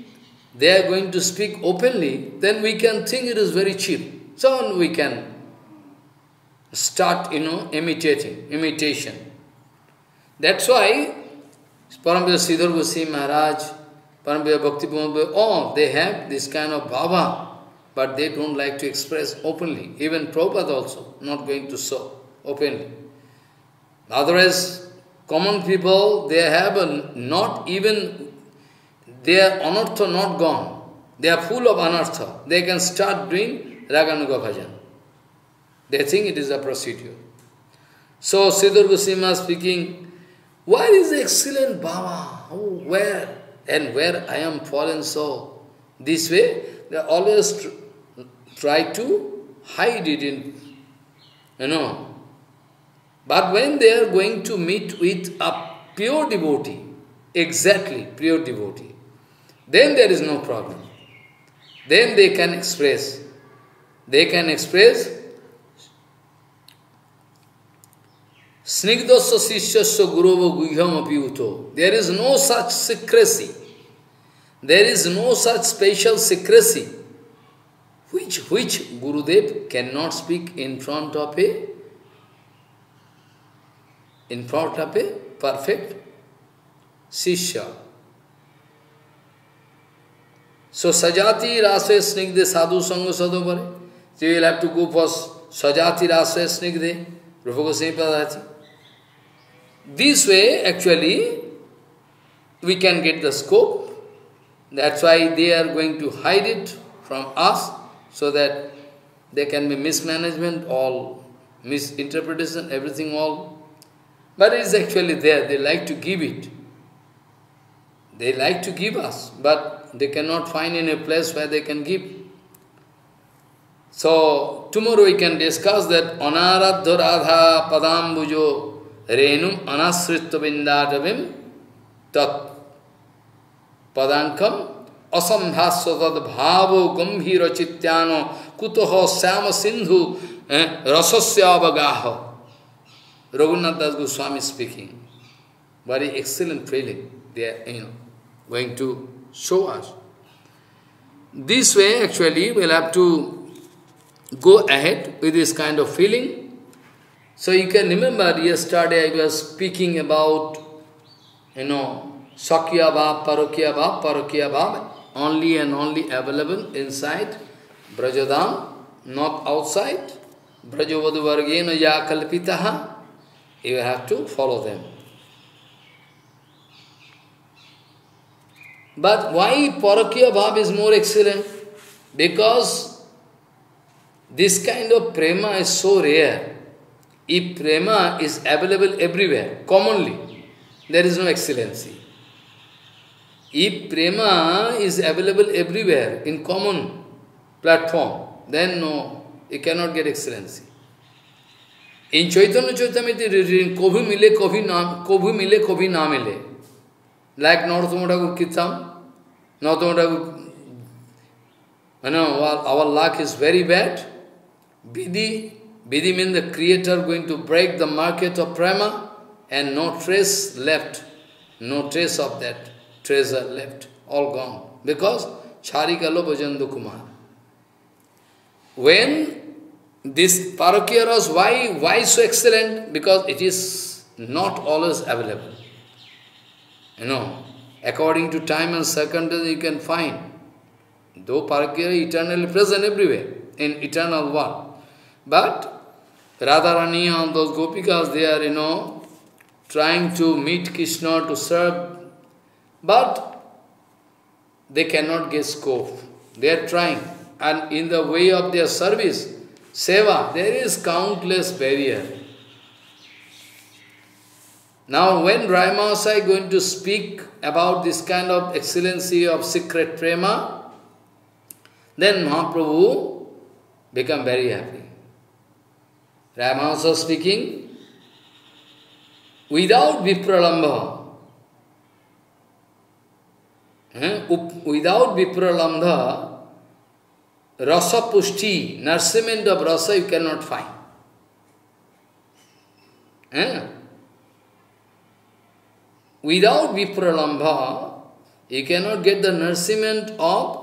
they are going to speak openly, then we can think it is very cheap. So we can start, you know, imitating, imitation. That's why Parampada Sridhar Goswami Maharaj, Parampada Bhakti Pumabha, all oh, they have this kind of bhava, but they don't like to express openly. Even Prabhupada also, not going to show openly. Otherwise, common people, they have a, not even, their anartha not gone. They are full of anartha. They can start doing Raganuga bhajan. They think it is a procedure. So Sridhar Goswami speaking, where is the excellent Bhava? Oh, where? And where I am fallen so? This way, they always try to hide it in, you know. But when they are going to meet with a pure devotee, exactly pure devotee, then there is no problem. Then they can express. They can express Snigdasya Sishyasya Gurova Guhyam Apyuto. There is no such secrecy. There is no such special secrecy which, which Gurudev cannot speak in front of a in front of a perfect Sishya. So Sajati Rasa Snigde Sadhu Sangha Sadhopare. So you will have to go for Sajati Rasa Snigde, Rupa Goswami Padati. This way, actually, we can get the scope. That's why they are going to hide it from us, so that there can be mismanagement, all misinterpretation, everything all. But it is actually there, they like to give it. They like to give us, but they cannot find any place where they can give. So, tomorrow we can discuss that Anaradha Radha Padambujo Renum Anasritva Vindadavim Tat Padankam असंभाष्य तद भाव गंभीर चित्त्यान कुतह श्याम सिंधु रसस्य अवगाह। Raghunath Das Goswami speaking very excellent feeling they are you know going to show us this way actually we have to go ahead with this kind of feeling so you can remember yesterday I was speaking about you know स्वकीय भाव परोकीय भाव परोकीय भाव only and only available inside Brajadam, not outside. Brajavadu Vargena Ya you have to follow them. But why Parakya Bhav is more excellent? Because this kind of prema is so rare. If prema is available everywhere, commonly, there is no excellency. If prema is available everywhere, in common platform, then no, you cannot get excellency. In Chaitanya Chaitamiti written, Kobhi mile, kobhi na, kobhi mile, kobhi na mile. Like Narottama Thakur Kirtan, Narottama Thakur, you know, our luck is very bad. Bidi Vidhi means the creator going to break the market of prema and no trace left, no trace of that treasure left, all gone. Because Charikalo Brajendra Kumar. When this Parakya was why, why so excellent? Because it is not always available. You know, according to time and circumstances you can find. Though Parakya is eternally present everywhere, in eternal world. But Radharani and those gopikas, they are, you know, trying to meet Krishna to serve, but they cannot get scope. They are trying. And in the way of their service, seva, there is countless barrier. Now, when Raimasa is going to speak about this kind of excellency of secret prema, then Mahaprabhu become very happy. Ramananda speaking, without vipralambha, है? Without विप्रलम्भ रस पुष्टि nourishment of rasa you can not find है? Without vipralambha you can not get the nourishment of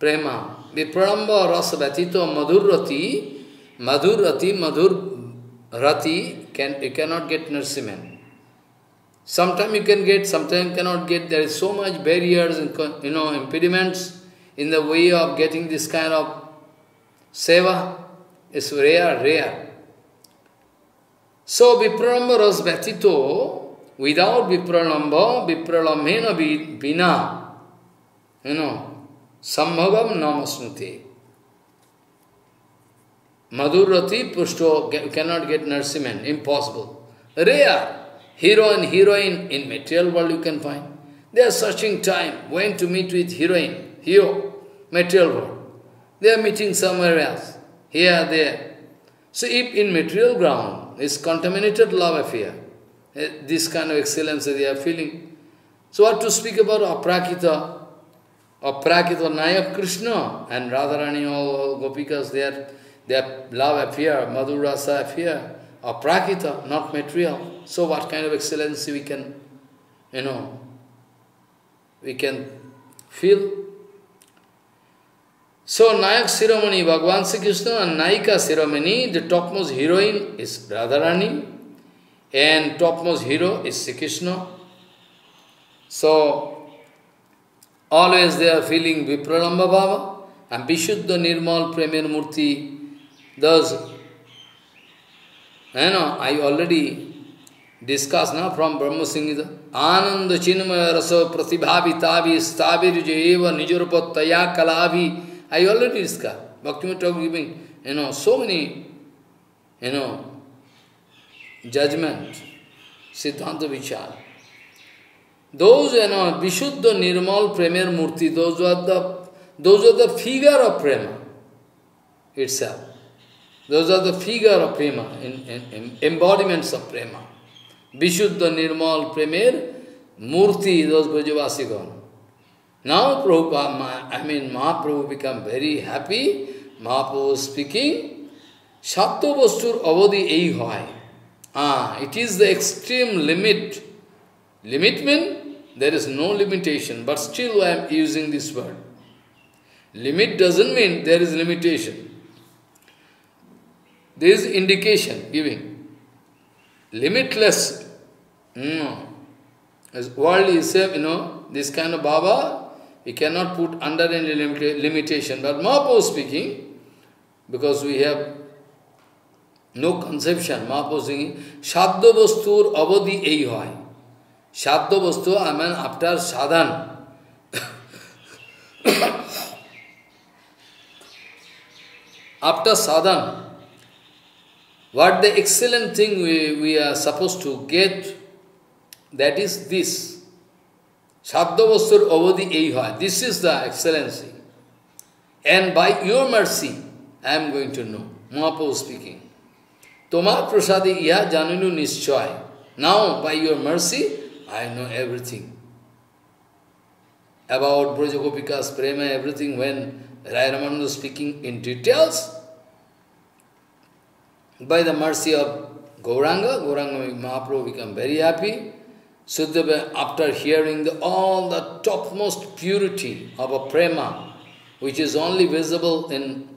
prema vipralambha rasa व्यतीत मधुर रति मधुर रति मधुर रति can you can not get nourishment Sometimes you can get, sometimes you cannot get. There is so much barriers and you know impediments in the way of getting this kind of seva. It's rare, rare. So vipralamba ras bhatito, without vipralamba, vipralamena vina, you know, sambhavam namasnuti. Madhurati Pushto cannot get nursiman, impossible. Rare. Hero and heroine in material world you can find. They are searching time, when to meet with heroine, hero, material world. They are meeting somewhere else. here, there. So if in material ground, is contaminated love affair, eh, this kind of excellence they are feeling. So what to speak about Aprakrita, Aprakrita Nayak Krishna and Radharani, all, all Gopikas, their, their love affair, Madhurasa affair, Aprakrita, not material. So what kind of excellency we can, you know, we can feel? So Nayak Siromani, Bhagavan Sri Krishna and Naika Siromani, the topmost heroine is Radharani and topmost hero is Sri Krishna. So always they are feeling Vipralamba Bhava and Vishuddha Nirmal Premier Murti. Thus, you know, I already discussed now from Brahma Samhita. Ananda Chinmaya Rasa Pratibhavitavi Stavirja Eva Nijarupattaya Kalavi I already discussed. Bhaktivinoda Thakur giving, you know, so many, you know, judgment, Siddhanta Vichar. Those, you know, Vishuddha Nirmal Premier Murti, those are the those are the figure of Prema itself. Those are the figure of Prema, in, in, in embodiments of Prema. Vishuddha Nirmal Premier Murti, those Brajavasigan. Now Prabhupada, I mean Mahaprabhu become very happy. Mahaprabhu speaking, Satya Vastur Avadi Ei. Ah, it is the extreme limit. Limit means there is no limitation, but still I am using this word. Limit doesn't mean there is limitation. There is indication giving. Limitless. No. As world is, you know, this kind of Baba, we cannot put under any limitation. But Mahaprabhu speaking, because we have no conception, Mahaprabhu speaking, Shadda Vastur Avadi Ei Hoy. Shadda Vastu, I mean after sadhan. after sadhan, what the excellent thing we, we are supposed to get, that is this. Sadhyavastur avadi eiha. This is the excellency. And by your mercy, I am going to know. Mahaprabhu speaking. Tomar prasadi iha janinu nischoy. Now, by your mercy, I know everything. About Brajagopika's prema, everything, when Rai Ramananda speaking in details, by the mercy of Gauranga, Gauranga Mahaprabhu become very happy. Sudhava, after hearing the, all the topmost purity of a prema, which is only visible in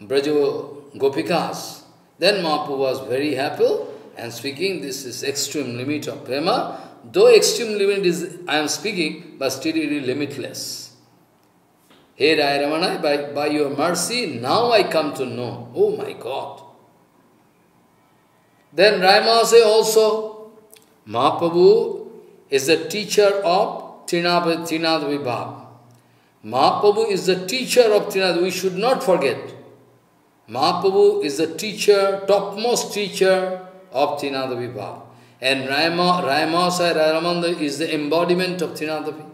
Braja Gopikas, then Mahaprabhu was very happy and speaking, this is extreme limit of prema. Though extreme limit is, I am speaking, but still it is limitless. Hey Rai by, by your mercy, now I come to know. Oh my God. Then Raimase also Mahaprabhu is the teacher of Trinad Vibhav. Mahaprabhu is the teacher of Trinad. We should not forget. Mahaprabhu is the teacher, topmost teacher of Trinad Vibhav. And Rama, Ramasai Ramananda is the embodiment of Trinadapi.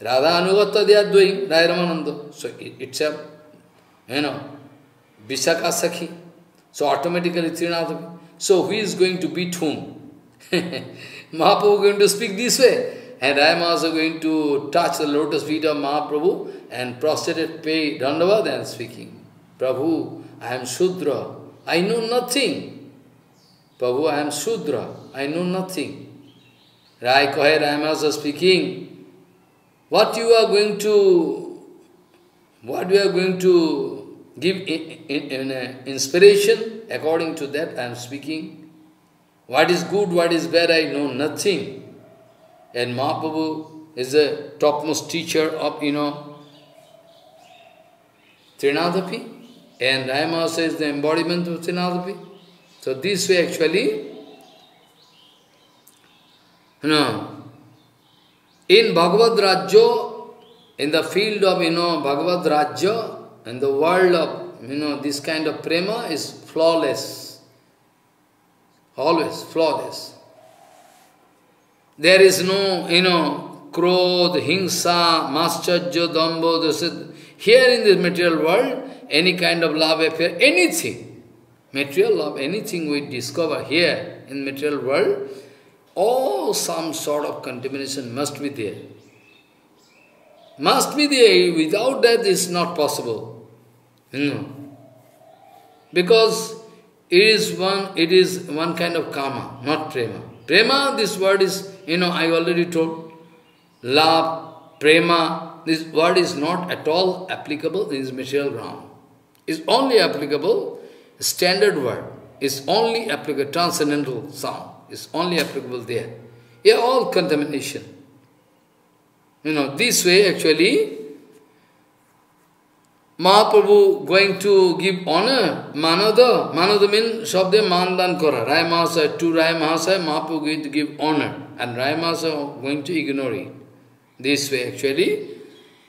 Radha Anugata they are doing Ramananda. So it, it's a, you know, Visakha Sakhi. So automatically Trinadapi. So who is going to beat whom? <laughs> Mahaprabhu going to speak this way. And I am also going to touch the lotus feet of Mahaprabhu and prostrate, pay dandavad and speaking. Prabhu, I am Shudra. I know nothing. Prabhu, I am Shudra. I know nothing. Rai Koher, I am also speaking. What you are going to, what you are going to give in, in, in inspiration, according to that I am speaking. What is good, what is bad, I know nothing. And Mahaprabhu is the topmost teacher of, you know, Trinadapi. And Rayamasa is the embodiment of Trinadapi. So this way actually, you know, in Bhagavad Rajya, in the field of, you know, Bhagavad Rajya, in the world of, you know, this kind of prema is flawless. Always flawless. There is no, you know, krodh, hingsa, maschajya, dambo, Here in this material world, any kind of love affair, anything, material love, anything we discover here in material world, all some sort of contamination must be there. Must be there. Without that, it's not possible. You know. Because it is one, it is one kind of karma, not prema. Prema, this word is, you know, I already told. Love, prema, this word is not at all applicable in this material ground. It's only applicable, standard word. It's only applicable, transcendental sound. It's only applicable there. Yeah, all contamination. You know, this way actually, Mahaprabhu going to give honor, Manada, Manada means Shabde Mandan Kora, Rai Mahasaya, to Rai Mahasaya, Mahaprabhu going to give honor, and Rai Mahasaya going to ignore it. This way actually.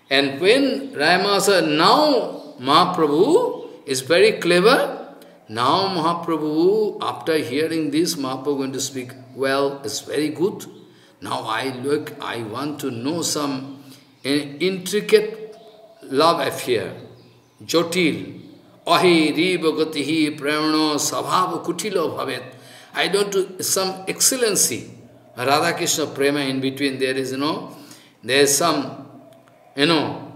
And when Rai Mahasaya, now Mahaprabhu is very clever, now Mahaprabhu, after hearing this, Mahaprabhu going to speak, well, it's very good. Now I look, I want to know some eh, intricate love affair. Jotil. Ahi riva gatihi prayano sabhava kutilo bhavet. I don't do some excellency. Radha Krishna prema in between there is, you know, there is some, you know,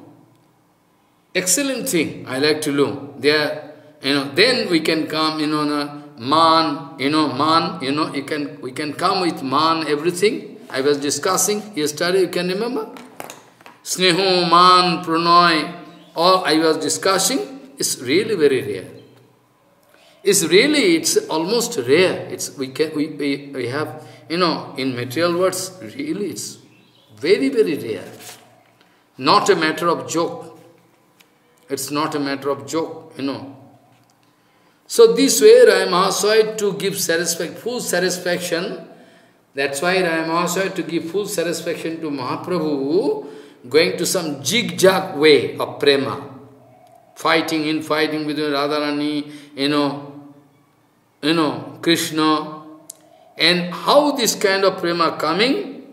excellent thing I like to look. There, you know, then we can come, you know, man, you know, man, you know, you can, we can come with man, everything. I was discussing yesterday, you can remember? Sneho, Man, Pranay, all I was discussing is really very rare. It's really, it's almost rare. It's, we, can, we, we, we have, you know, in material words, really it's very, very rare. Not a matter of joke. It's not a matter of joke, you know. So this way, Rai to give satisfaction, full satisfaction that's why I am also to give full satisfaction to Mahaprabhu, going to some zigzag way of prema. Fighting in fighting between Radharani, you know, you know, Krishna. And how this kind of prema coming,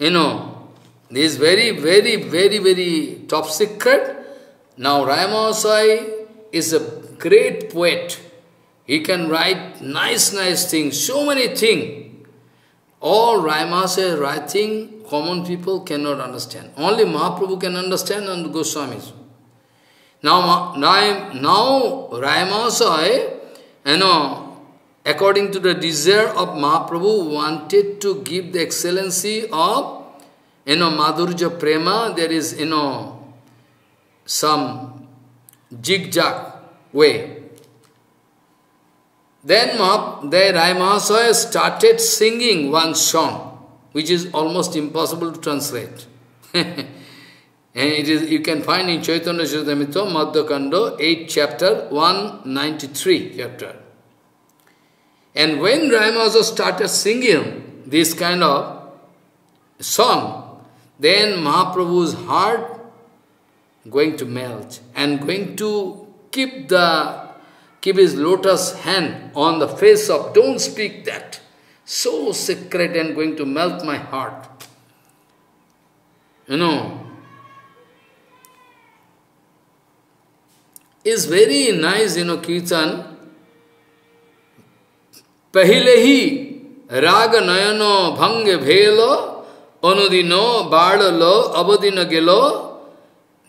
you know, this very, very, very, very top secret. Now Ramasai is a great poet. He can write nice, nice things, so many things. All Raimasa writing, common people cannot understand. Only Mahaprabhu can understand and Goswamis. Now, now, now Raimasa, you know, according to the desire of Mahaprabhu, wanted to give the excellency of, you know, Madhurya Prema, there is, you know, some zigzag way. Then the Rai Mahasaya started singing one song, which is almost impossible to translate. <laughs> and it is you can find in Chaitanya Charitamrita, Madhya 8 chapter, 193 chapter. And when Rai Mahasaya started singing this kind of song, then Mahaprabhu's heart going to melt and going to keep the keep his lotus hand on the face of, don't speak that. So secret and going to melt my heart. You know, is very nice, you know, Kirtan. पहले ही राग नयन भंग भेल अनुदिन बाड़लो अवदिन गेलो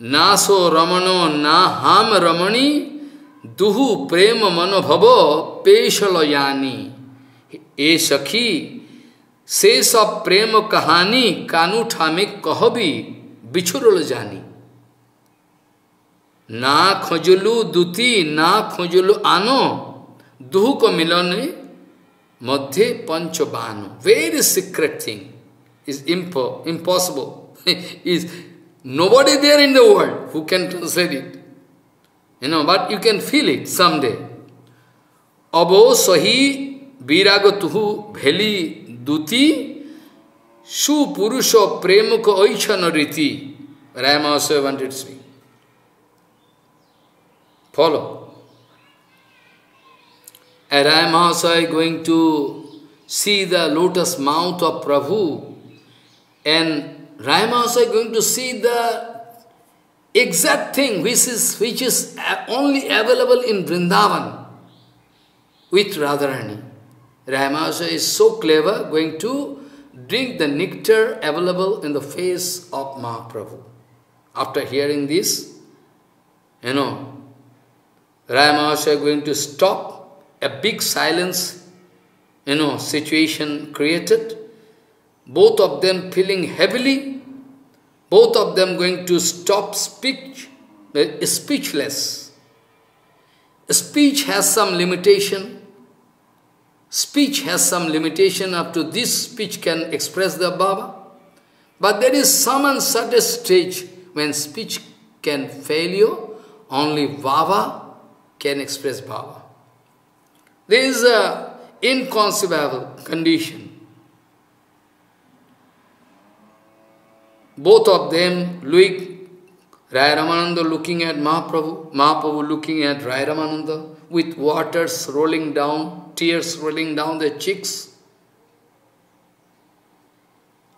नासो रमणो ना हाम रमणी दुहु प्रेम मनोभव पेशलयानी। ए सखी, से सब प्रेम कहानी कानूठा में कहबी, बिछुरल जानी। ना खोजलू दुती, ना खोजलू आनो, दुहु को मिलन मध्य पंचबानो। Very secret thing is impossible is nobody there in the world who can translate You know, but you can feel it someday. Abo sahi viragatuhu bheli duti su purusha premuka oichana riti. Rama also wanted to speak. Follow. And going to see the lotus mouth of Prabhu and Rama going to see the exact thing which is, which is only available in Vrindavan with Radharani. Ramanuja is so clever, going to drink the nectar available in the face of Mahaprabhu. After hearing this, you know, Ramanuja going to stop a big silence, you know, situation created. Both of them feeling heavily, both of them going to stop speech, uh, speechless. Speech has some limitation, Speech has some limitation, up to this speech can express the Bhava. But there is some uncertain stage when speech can fail you, only Bhava can express Bhava. There is a inconceivable condition. Both of them, Louis Rai Ramananda looking at Mahaprabhu, Mahaprabhu looking at Rai Ramananda, with waters rolling down, tears rolling down their cheeks.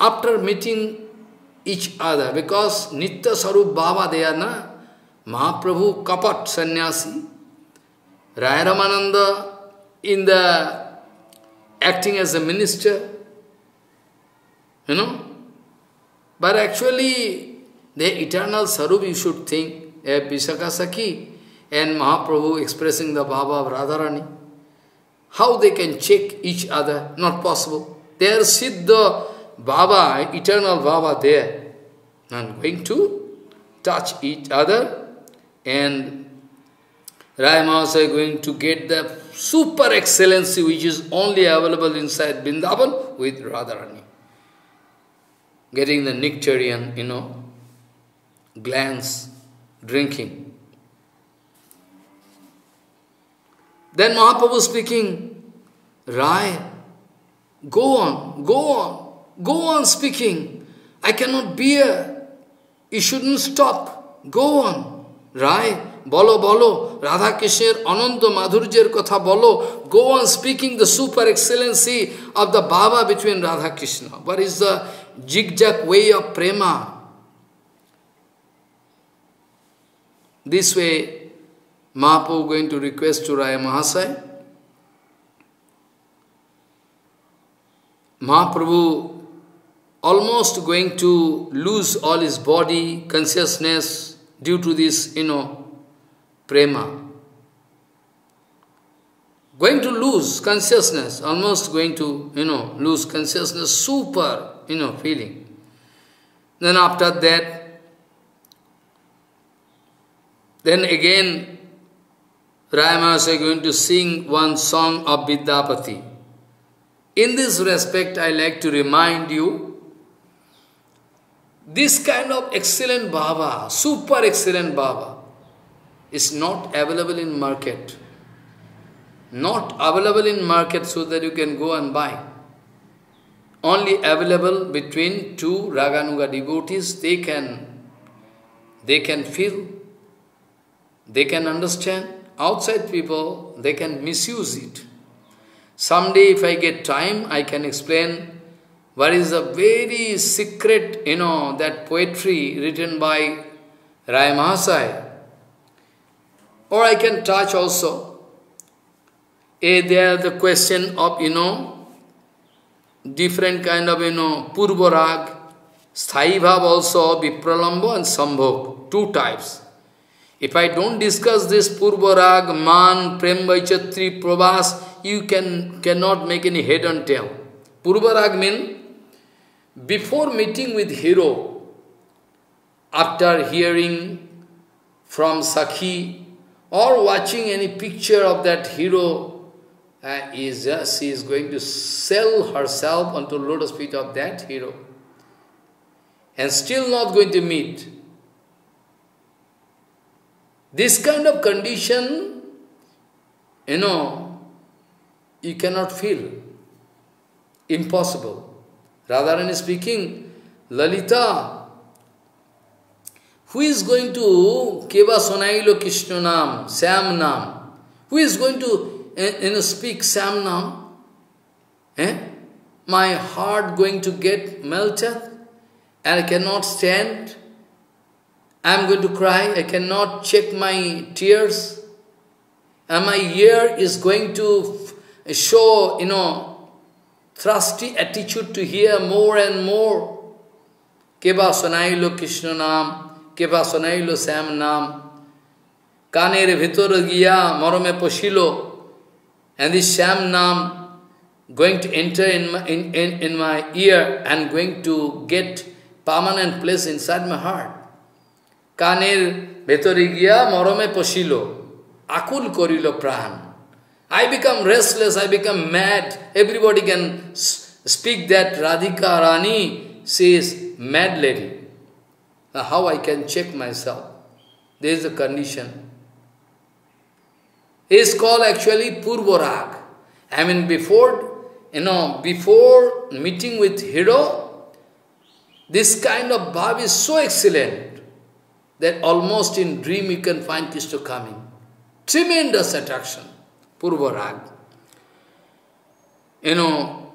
After meeting each other, because Nitya Sarup Bhava they na, Mahaprabhu Kapat Sannyasi, Rai Ramananda in the acting as a minister, you know. But actually, the eternal Sarup you should think, eh, a Vishakha Sakhi, and Mahaprabhu expressing the Bhava of Radharani. How they can check each other? Not possible. There Siddha Bhava, eternal Bhava there, and going to touch each other and Rayamasa is going to get the super excellency which is only available inside Vrindavan with Radharani. Getting the nectarian, you know, glance, drinking. Then Mahaprabhu speaking, Rai, go on, go on, go on speaking. I cannot bear. You shouldn't stop. Go on. Rai, bolo bolo, Radha Krishner, Ananta Madhurjer Katha bolo. Go on speaking the super excellency of the Bhava between Radha Krishna. What is the zigzag way of prema? This way, Mahaprabhu going to request to Raya Mahasaya. Mahaprabhu almost going to lose all his body, consciousness due to this, you know, prema. Going to lose consciousness, almost going to, you know, lose consciousness, super, you know, feeling. Then after that, then again Rayamanas is going to sing one song of Vidyapati. In this respect, I like to remind you, this kind of excellent Bhava, super excellent Bhava, is not available in market. Not available in market so that you can go and buy. Only available between two Raganuga devotees, they can, they can feel, they can understand, outside people, they can misuse it. Someday if I get time, I can explain what is a very secret, you know, that poetry written by Rai Mahasaya. Or I can touch also. A, there the question of, you know, different kind of, you know, Purvarag, Sthai Bhav also, Vipralamba and Sambhog, two types. If I don't discuss this Purvarag, Man, Prem Vaichatri, Prabhas, you can cannot make any head and tail. Purvarag means before meeting with hero, after hearing from Sakhi or watching any picture of that hero, uh, is she is going to sell herself onto lotus feet of that hero and still not going to meet. This kind of condition, you know, you cannot feel. Impossible. Radharani speaking, Lalita, who is going to Keva Sonailo Krishna Nam, Sam Nam? Who is going to you know, speak Sam Nam? Eh? My heart going to get melted and I cannot stand I am going to cry, I cannot check my tears, and my ear is going to show, you know, thrusty attitude to hear more and more. Keba sonailo Krishna nam, keba sonailo Sam nam, kanere ভিতরে গিয়া মরমে পশিল and this Sham Nam going to enter in my, in, in, in my ear and going to get permanent place inside my heart. কানের ভেতরে গিয়া মরমে পশিল আকুল করিল প্রাণ I become restless, I become mad. Everybody can speak that Radhika Rani, she is mad lady. Now how I can check myself? There is a condition. Is called actually Purvarag. I mean before, you know, before meeting with hero, this kind of bhav is so excellent that almost in dream you can find Krishna coming. Tremendous attraction, Purvarag. You know,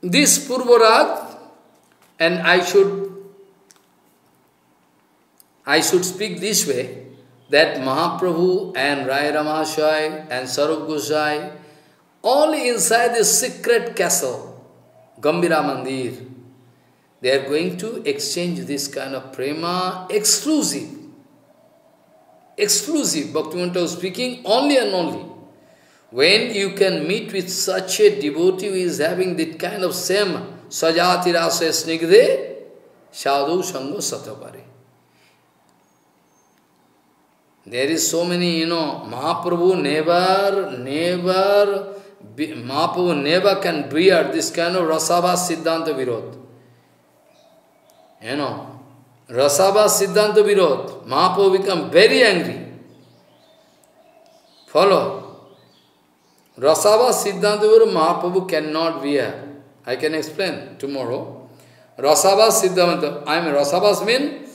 this Purvarag, and I should, I should speak this way, that Mahaprabhu and Rai Ramashai and Sarup Gosai, all inside this secret castle, Gambhira Mandir, they are going to exchange this kind of prema exclusive. Exclusive. Bhaktivinoda speaking only and only. When you can meet with such a devotee who is having that kind of same sajati rasa snigde, sadhu sangha satapare. There is so many, you know, Mahaprabhu never, never, Mahaprabhu never can bear this kind of rasavas siddhanta virod. You know, rasavas siddhanta virod. Mahaprabhu become very angry. Follow. Rasavas siddhanta virod Mahaprabhu cannot bear. I can explain tomorrow. Rasavas siddhanta, I mean rasavas mean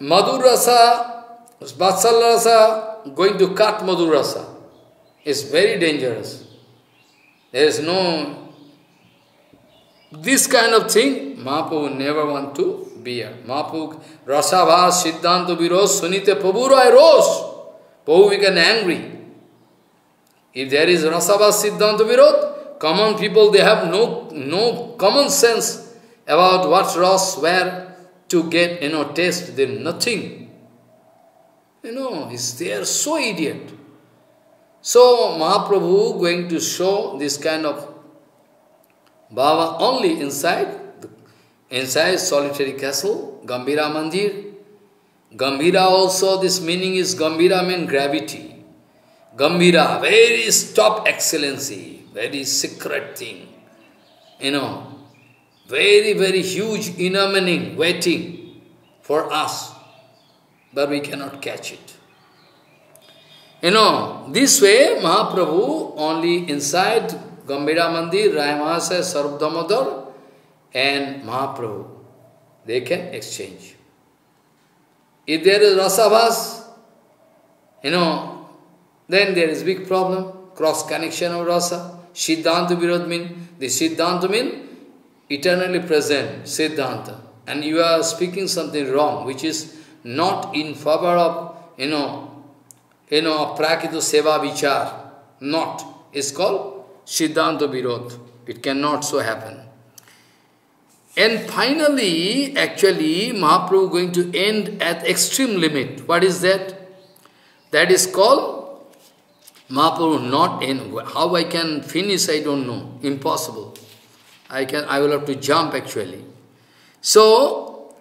Madhur Rasa, Vatsal Rasa, going to cut Madhur Rasa is very dangerous. There is no... This kind of thing, Mahaprabhu never want to bear. Mahaprabhu, Rasabhas, Siddhanta Viros, Sunite Prabhurai Ros. Prabhu became angry. If there is Rasabhas, Siddhanta Virod, common people, they have no, no common sense about what Ras, where to get, you know, taste, then nothing. You know, they are so idiot. So Mahaprabhu going to show this kind of Bhava only inside, inside solitary castle, Gambhira Mandir. Gambhira also, this meaning is Gambhira mean gravity. Gambhira, very top excellency, very secret thing. You know, very, very huge inner meaning waiting for us, but we cannot catch it. You know, this way Mahaprabhu only inside Gambhira Mandir, Rayamasa, Sarup Damodar and Mahaprabhu, they can exchange. If there is rasavas, you know, then there is big problem, cross connection of rasa. Siddhanta Virod mean, the Siddhanta mean eternally present, Siddhanta. And you are speaking something wrong, which is not in favor of, you know, you know, prakito seva vichar. Not. It's called Siddhanta Virod. It cannot so happen. And finally, actually, Mahaprabhu going to end at extreme limit. What is that? That is called Mahaprabhu not end. How I can finish, I don't know. Impossible. I can I will have to jump actually. So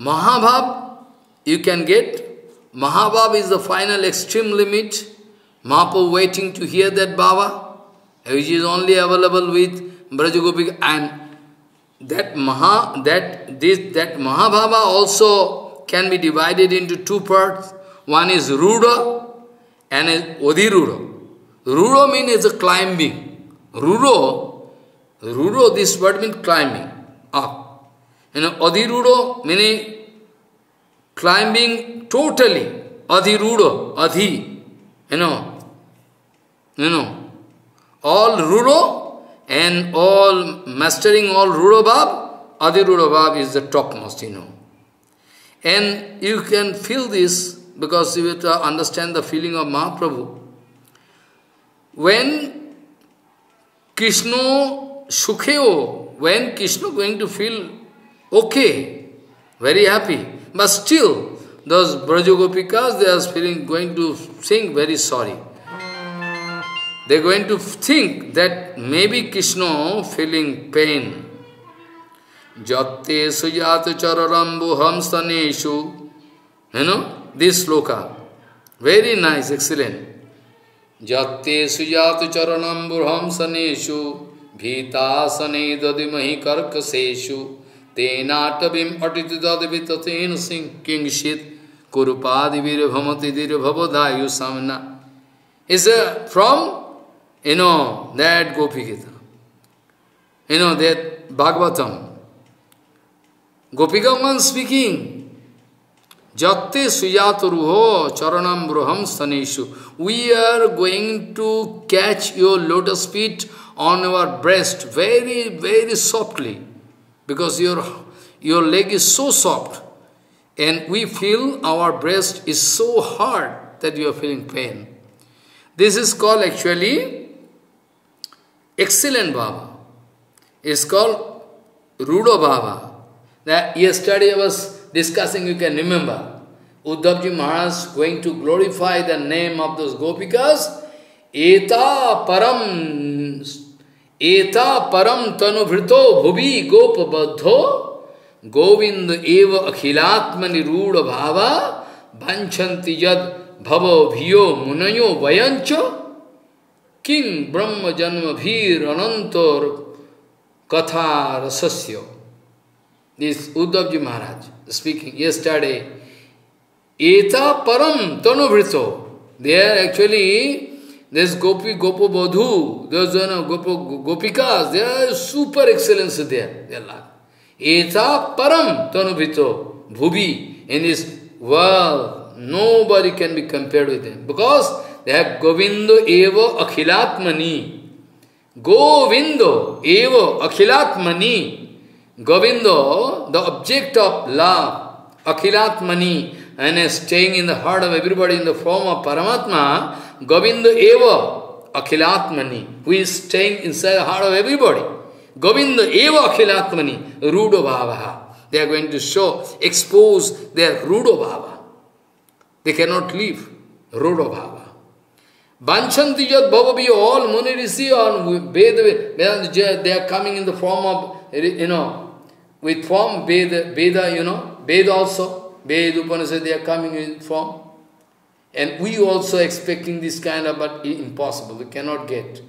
Mahabhav you can get. Mahabhav is the final extreme limit. Mahaprabhu waiting to hear that Bhava, which is only available with Brajagopika and that Maha that this that Mahabhava also can be divided into two parts. One is Ruda and Odhiruda. Ruda means is a climbing. रूरो रूरो this word mean climbing up अधिरूढ़ो meaning climbing totally अधिरूढ़ो अधि है no you know all रूरो and all mastering all रूरो बाब अधिरूढ़ो बाब is the top most you know and you can feel this because you to understand the feeling of Mahaprabhu when Krishna Sukheo, when Krishna going to feel okay, very happy, but still those Brajagopikas, they are feeling going to think very sorry. They are going to think that maybe Krishna feeling pain. Jatte sujat chararambu hamstaneshu. You know, this sloka. Very nice, excellent. Jatte sujat charanambu hamsaneshu. Bhitasane dadimahi karkaseshu. Tenatavim atitidadavitatena sing kingshit. Kurupadivir bhamati dir bhavodayu samna. Is a, from, you know, that Gopi Gita. You know, that Bhagavatam. Gopikaman speaking, Jatte Charanam Bruham. We are going to catch your lotus feet on our breast very, very softly. Because your, your leg is so soft. And we feel our breast is so hard that you are feeling pain. This is called actually excellent Bhava. It's called Rudo Bhava. That yesterday I was discussing, you can remember, Uddhavji Maharaj going to glorify the name of those gopikas, Eta param, Eta param tanubhrito bhubi gopabadho, Govind eva akhilatmani ruda bhava, Banchanti yad bhava bhiyo munayo vayancho, King Brahma Janma Bhir Anantor Katha Rasasya. This Uddhavji Maharaj speaking yesterday. Eta param tanuvrito. They are actually, this Gopi, Gopo Bodhu, those you know, Gopo, Gopikas, they are super excellence there. They are Eta param tanuvrito. Bhubi. In this world, nobody can be compared with them. Because they have Govindo eva akhilatmani. Govindo eva akhilatmani. Govindo, the object of love, Akhilatmani, and staying in the heart of everybody in the form of Paramatma, Govinda Eva Akhilatmani, who is staying inside the heart of everybody. Govinda Eva Akhilatmani, Rudo Bhavaha. They are going to show, expose their Rudo Bhava. They cannot leave Rudo Bhava. Banchanti Jat Bhavabi, all Muni Rishi on Veda, they are coming in the form of, you know, with form, Veda, Veda, you know, Veda also, Veda Upanishad, they are coming in form. And we also expecting this kind of, but impossible, we cannot get.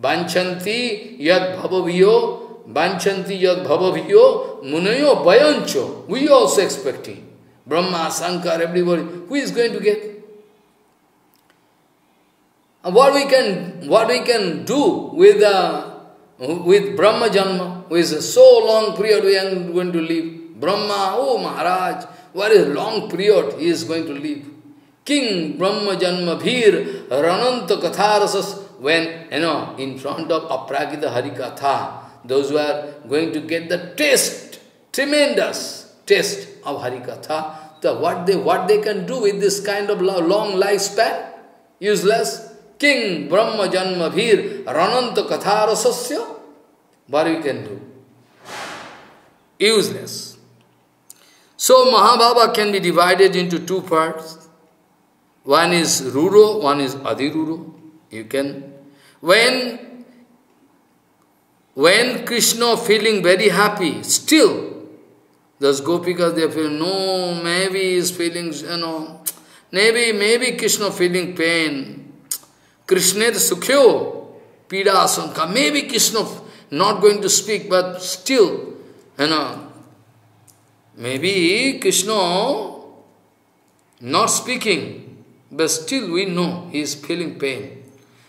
Banchanti yad bhavaviyo, banchanti yad bhavaviyo, munayo bayancho. We also expecting. Brahma, Sankar, everybody. Who is going to get? What we can, what we can do with the with Brahma Janma, who is so long period we are going to live. Brahma, oh Maharaj, what is long period he is going to live. King Brahma Janma Bhir Rananta Katharasas, when, you know, in front of Aprakrita Harikatha, those who are going to get the taste, tremendous taste of Harikatha, the, what, they, what they can do with this kind of long lifespan? Useless. किंग ब्रह्म जन्म भीर रणंत कथा रसस्य we can do useless so महाबाबा can be divided into two part one is रूरो one is अधिरूरो you can when when Krishna feeling very happy still दस गोपी का they feel no may be is feeling you know may be may be Krishna feeling pain Krishna सुख्यो, पीड़ा आशंका may be Krishna not going to speak but still है ना? May be Krishna not speaking but still we know he is feeling pain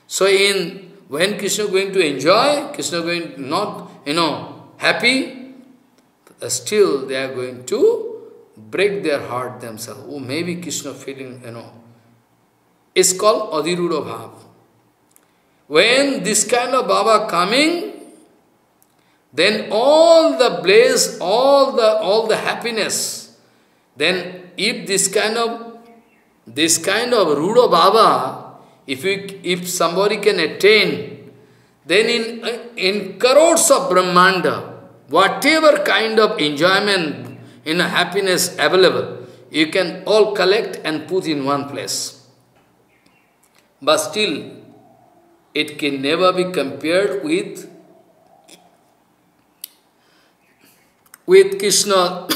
so in when Krishna going to enjoy Krishna going not you know happy still they are going to break their heart them self वो may be Krishna feeling you know is call अधिरूढ़ भाव When this kind of Bhava coming, then all the bliss, all the all the happiness, then if this kind of this kind of Ruda Bhava, if you, if somebody can attain, then in in crores of Brahmanda, whatever kind of enjoyment in a happiness available, you can all collect and put in one place. But still, it can never be compared with with Krishna.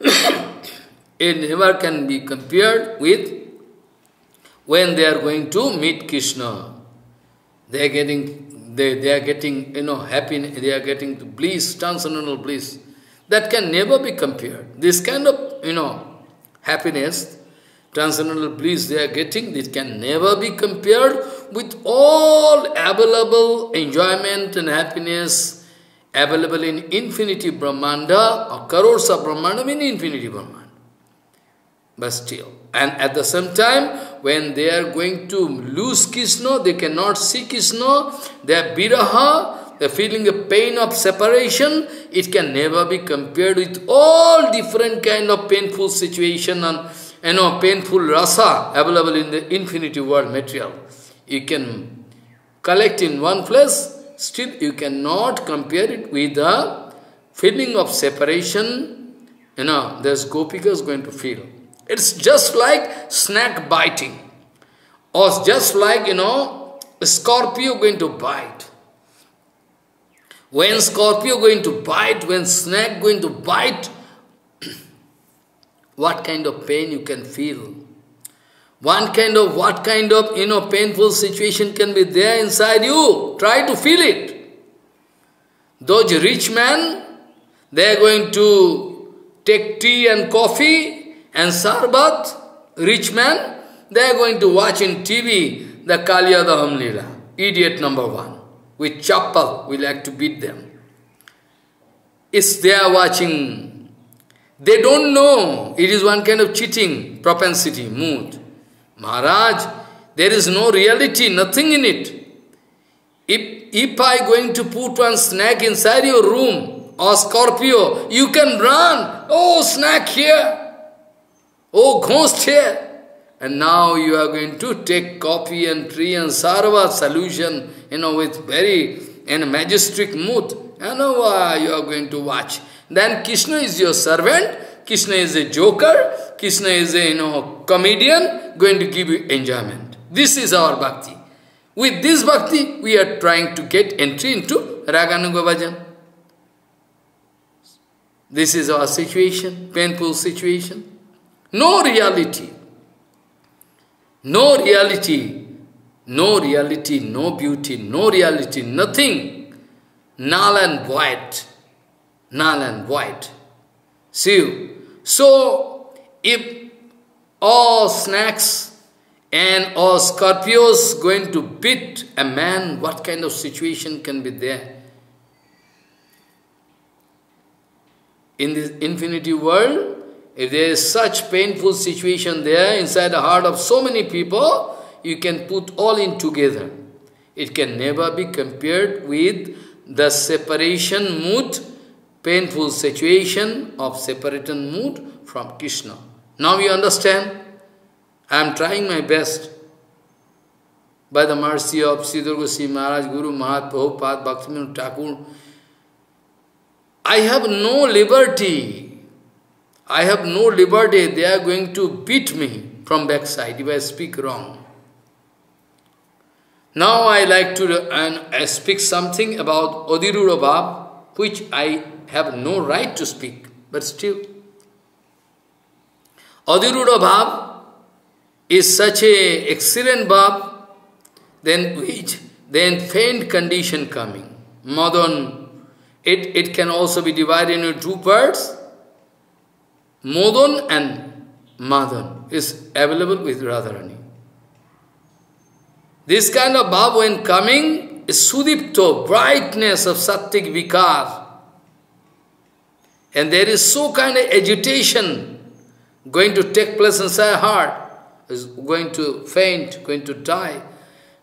<coughs> it never can be compared with when they are going to meet Krishna. They are getting they, they are getting you know happiness, they are getting bliss, transcendental bliss. That can never be compared. This kind of you know happiness, transcendental bliss they are getting, this can never be compared with all available enjoyment and happiness available in infinity Brahmanda or crores of Brahmanda in infinity Brahmanda. But still, and at the same time, when they are going to lose Krishna, they cannot see Krishna, they are biraha, they are feeling the pain of separation, it can never be compared with all different kind of painful situation and you know, painful rasa available in the infinity world material you can collect in one place, still you cannot compare it with the feeling of separation, you know, there's Gopika is going to feel. It's just like snake biting, or just like, you know, scorpio going to bite. When scorpio going to bite, when snake going to bite, <clears throat> what kind of pain you can feel. One kind of, what kind of, you know, painful situation can be there inside you? Try to feel it. Those rich men, they are going to take tea and coffee and sarbat. Rich men, they are going to watch in TV the Kaliya Daman Leela. Idiot number one. With chappal, we like to beat them. It's they are watching. They don't know. It is one kind of cheating propensity, mood. Maharaj, there is no reality, nothing in it. If, if I going to put one snake inside your room, or Scorpio, you can run. Oh, snake here. Oh, ghost here. And now you are going to take coffee and tree and sarva solution, you know, with very in a majestic mood. You know why uh, you are going to watch. Then Krishna is your servant, Krishna is a joker, Krishna is a you know, comedian, going to give you enjoyment. This is our bhakti. With this bhakti, we are trying to get entry into Raganuga Bhajan. This is our situation, painful situation. No reality. No reality. No reality, no beauty, no reality, nothing. Null and void. Null and void. See, you. so if all snakes and all Scorpios going to beat a man, what kind of situation can be there? In this infinity world, if there is such painful situation there inside the heart of so many people, you can put all in together. It can never be compared with the separation mood, painful situation of separated mood from Krishna. Now you understand? I am trying my best. By the mercy of Sridhar Goswami Maharaj, Guru Mahat Prabhupada, Bhaktivinoda Thakur, I have no liberty. I have no liberty. They are going to beat me from backside if I speak wrong. Now I like to uh, speak something about Adhiruddha Bhav, which I have no right to speak, but still. Adhiruddha Bhav is such a excellent Bhav, then which, then faint condition coming. Madan, it, it can also be divided into two parts. Modan and Madan is available with Radharani. This kind of bhav when coming is sudipto, brightness of sattik vikar. And there is so kind of agitation going to take place inside heart, is going to faint, going to die,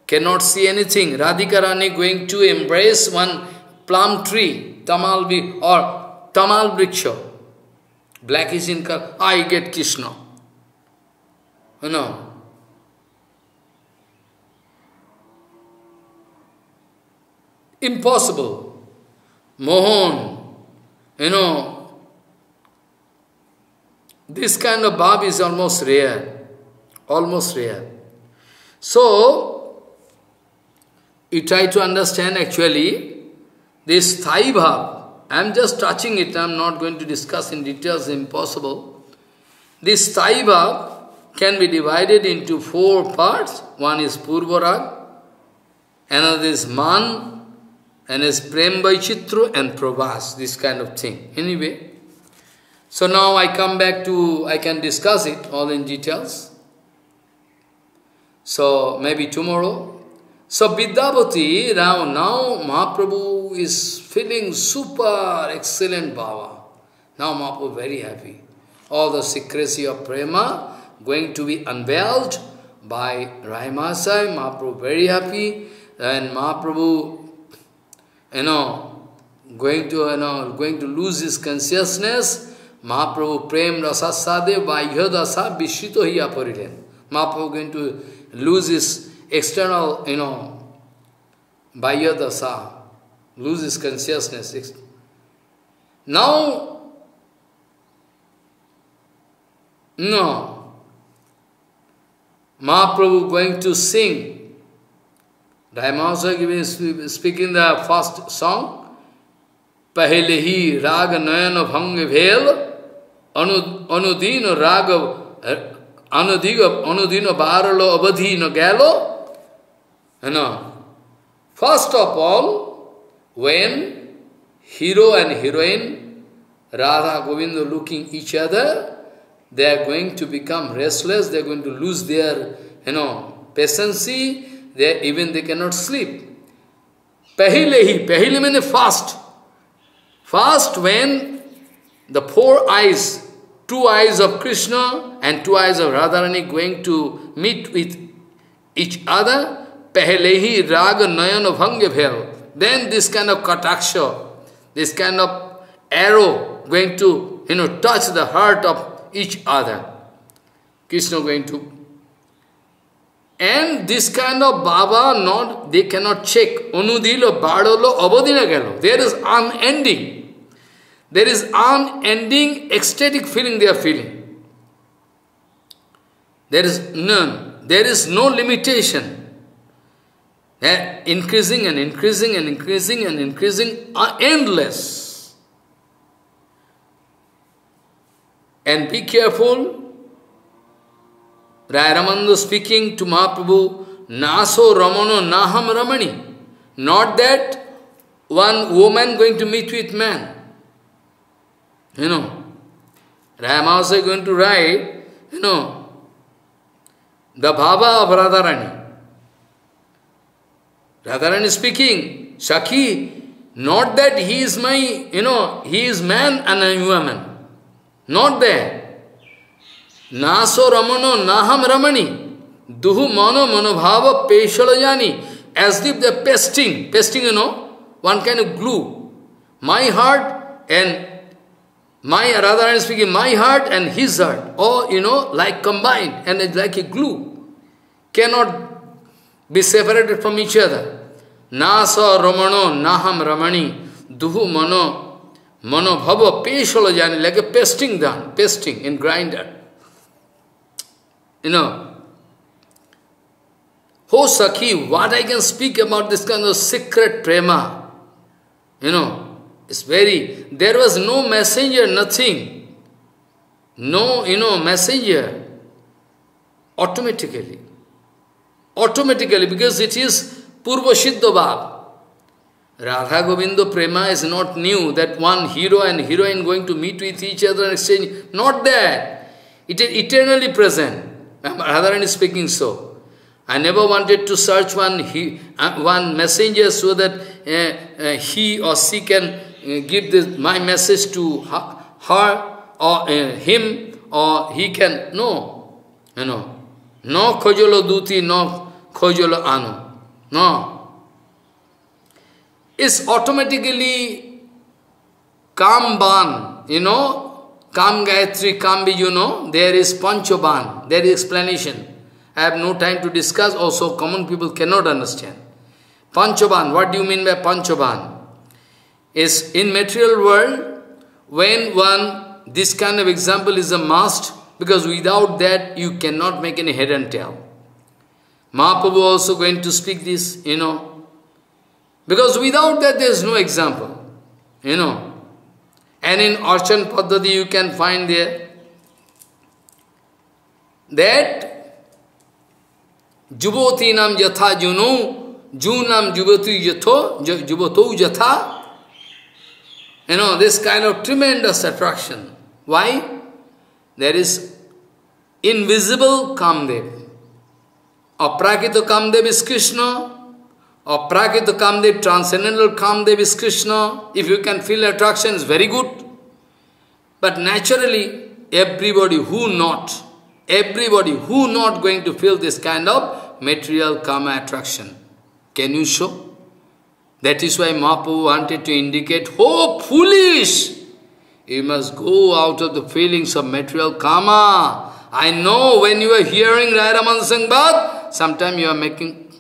cannot see anything. Radhika Rani going to embrace one plum tree, tamal or tamal briksha. Black is in color, I get Krishna. You know. Impossible. Mohan, you know, this kind of bhav is almost rare. Almost rare. So, you try to understand actually this Thai bhav. I am just touching it, I am not going to discuss in details, impossible. This Thai bhav can be divided into four parts. One is Purvarag, another is Man, and is Prem Chitru and Prabhas, this kind of thing. Anyway, so now I come back to, I can discuss it all in details. So maybe tomorrow. So Vidyapati, now, now Mahaprabhu is feeling super excellent bhava. Now Mahaprabhu very happy. All the secrecy of prema going to be unveiled by Rahimasai. Mahaprabhu very happy. And Mahaprabhu, you know, going to, you know, going to lose his consciousness. महाप्रभु प्रेम रसास्वादे बाह्य दशा विस्तृत तो ही अपरिले Mahaprabhu going to lose is external you know बाह्य दशा lose is consciousness now no Mahaprabhu going to sing Dayma speaking the first song पहले ही राग नयन भंग भेल। anudino ragav anudino anudino baralo abadhino galo. No. First of all, when hero and heroine, Radha Govinda looking each other, they are going to become restless, they are going to lose their, you know, patience, they, even they cannot sleep. Pahile hi, pahile means fast. Fast when the poor eyes two eyes of Krishna and two eyes of Radharani going to meet with each other, pehlehi raga nayana bhanga bhel. Then this kind of kataksha, this kind of arrow going to, you know, touch the heart of each other. Krishna going to. And this kind of Bhava, not, they cannot check. Unudilo, Badolo, Abodina Galo. There is unending. There is unending ecstatic feeling they are feeling. There is none. There is no limitation. Increasing and increasing and increasing and increasing are endless. And be careful. Rayaramanda speaking to Mahaprabhu, Naso Ramano Naham Ramani. Not that one woman going to meet with man. You know, Ramasa is going to write, you know, the Bhava of Radharani. Radharani speaking, Shaki, not that he is my, you know, he is man and I am woman. Not there. Naso Ramano Naham Ramani. Duhu Mano Manobhava Peshalayani. As if they're pasting, pasting, you know, one kind of glue. My heart and my Radharani speaking, my heart and his heart, or you know, like combined, and it's like a glue, cannot be separated from each other. Nasa Ramano Naham Ramani Duhu Mano Mano Bhava Peshalajani, like a pasting done, pasting in grinder. You know, Oh Sakhi, what I can speak about this kind of secret prema, you know, it's very, there was no messenger, nothing. No, you know, messenger. Automatically. Automatically, because it is Purva Siddha. Radha Govinda Prema is not new, that one hero and heroine going to meet with each other and exchange. Not that. It is eternally present. Radharani is speaking so. I never wanted to search one, he, uh, one messenger so that uh, uh, he or she can give this my message to her or uh, him or he can no you know no khojolo duti no khojolo anu no is automatically Kamban, you know, Kam Gayatri, Kambi, you know, there is Panchaban, there is explanation. I have no time to discuss, also common people cannot understand. Panchaban, what do you mean by Panchaban? Is in material world, when one, this kind of example is a must, because without that you cannot make any head and tail. Mahaprabhu also going to speak this, you know, because without that there is no example, you know. And in Archan Paddhati you can find there that Jubotinam Jatha Juno, Junam Jubatu Jatho, Jubato Jatha. You know, this kind of tremendous attraction. Why? There is invisible Kamdev. Aprakrita Kamdev is Krishna. Aprakrita Kamdev, transcendental Kamdev is Krishna. If you can feel attraction, it's very good. But naturally, everybody who not, everybody who not going to feel this kind of material karma attraction. Can you show? That is why Mahaprabhu wanted to indicate, oh foolish! You must go out of the feelings of material karma. I know when you are hearing Rairaman Sangbad, sometimes you are making,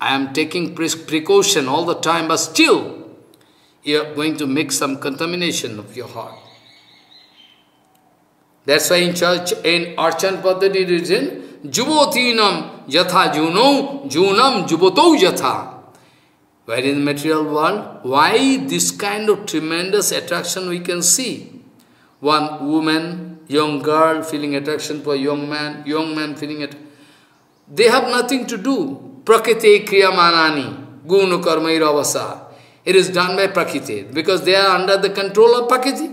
I am taking precaution all the time, but still, you are going to make some contamination of your heart. That's why in church, in Archan Paddhati region, Jubotinam yatha juno, junam juboto yatha. Where in the material world, why this kind of tremendous attraction we can see? One woman, young girl feeling attraction for young man, young man feeling it. They have nothing to do. Prakriti kriyamanani, gunu karmairavasa. It is done by Prakriti because they are under the control of Prakriti.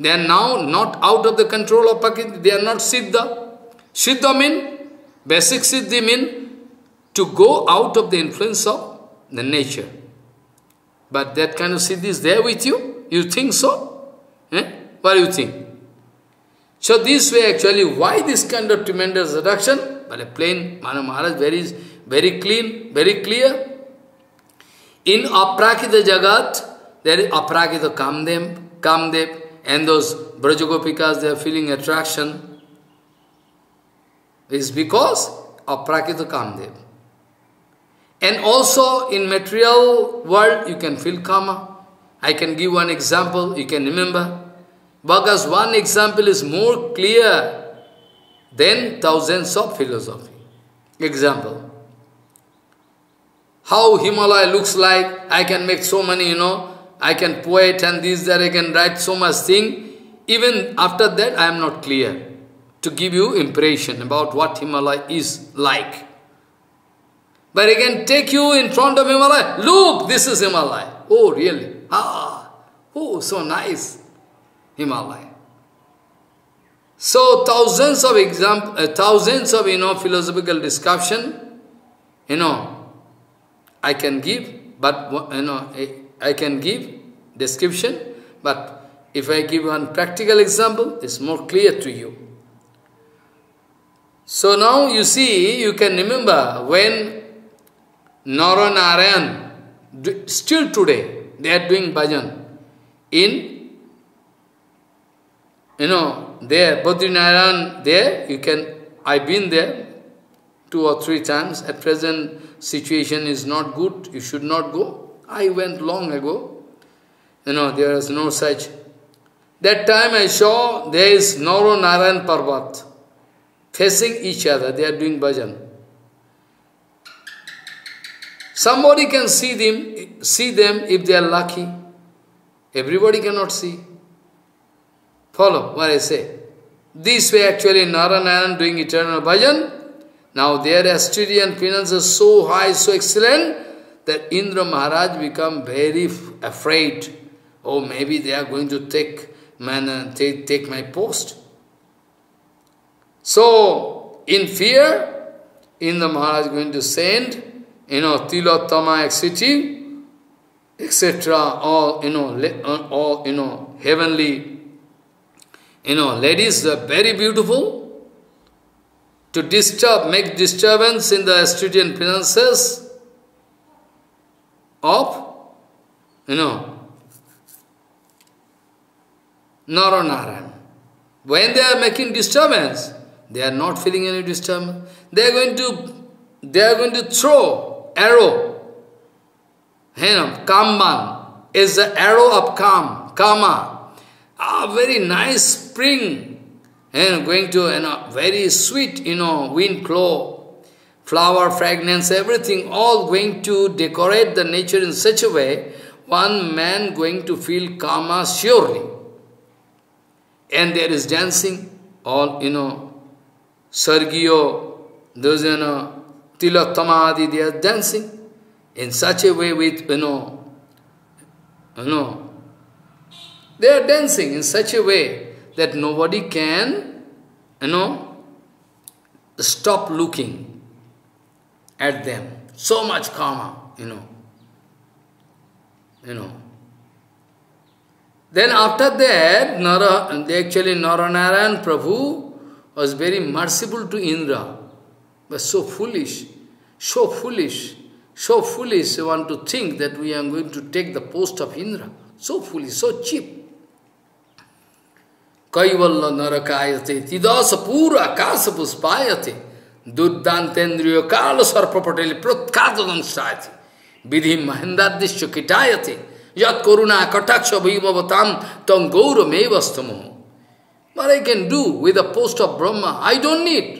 They are now not out of the control of Prakriti. They are not Siddha. Siddha mean, basic Siddhi mean to go out of the influence of the nature. But that kind of Siddhi is there with you? You think so? Eh? What do you think? So this way actually, why this kind of tremendous reduction? But a plain, Manu Maharaj very, very clean, very clear. In Aprakrita Jagat, there is Aprakrita Kamdev, Kamdev, and those Brajagopikas, they are feeling attraction. Is because of Prakita Kamdev. And also in material world, you can feel karma. I can give one example, you can remember. Because one example is more clear than thousands of philosophy. Example. How Himalaya looks like, I can make so many, you know, I can poet and this, that, I can write so much thing. Even after that, I am not clear to give you impression about what Himalaya is like. But I can take you in front of Himalaya. Look, this is Himalaya. Oh, really? Ah, oh, so nice. Himalaya. So thousands of example, uh, thousands of you know philosophical discussion, you know, I can give, but you know, I can give description, but if I give one practical example, it's more clear to you. So now you see, you can remember when Narayan, still today, they are doing bhajan in, you know, there, Badrinaran, there, you can, I've been there two or three times. At present, situation is not good, you should not go. I went long ago. You know, there is no such. That time I saw there is Naro Narayan Parvat facing each other. They are doing bhajan. Somebody can see them, see them if they are lucky. Everybody cannot see. Follow what I say. This way actually Narayan doing eternal bhajan. Now their Asturian penance is so high, so excellent, that Indra Maharaj become very afraid. Oh, maybe they are going to take, man, uh, take, take my post. So, in fear, Indra Maharaj is going to send, you know, Tilottama, etc., etc., all, you know, all, you know, heavenly, you know, ladies are very beautiful, to disturb, make disturbance in the Asturian finances, of you know, Naranaran. When they are making disturbance, they are not feeling any disturbance. They are going to, they are going to throw arrow. You know, Kamban is the arrow of Kam, Kama. A very nice spring, and going to, you know, very sweet, you know, wind flow, flower fragrance, everything, all going to decorate the nature in such a way, one man going to feel Kama surely and there is dancing, all, you know, Sergio, those, you know, Tilottama they are dancing in such a way with, you know, you know, they are dancing in such a way that nobody can, you know, stop looking at them. So much karma, you know, you know. Then after that, Nara, actually Naranarayan Prabhu was very merciful to Indra, but so foolish, so foolish, so foolish they want to think that we are going to take the post of Indra. So foolish, so cheap. Kaivalla narakayate, tidasa pura akasa puspayate, duddantendriyo kala sarpapateli pratkadadam sati, vidhi mahendadishya kitayate, Yat Karuna Kataksha Vibhavatam Tam Gaura Mevastamo. What I can do with the post of Brahma, I don't need.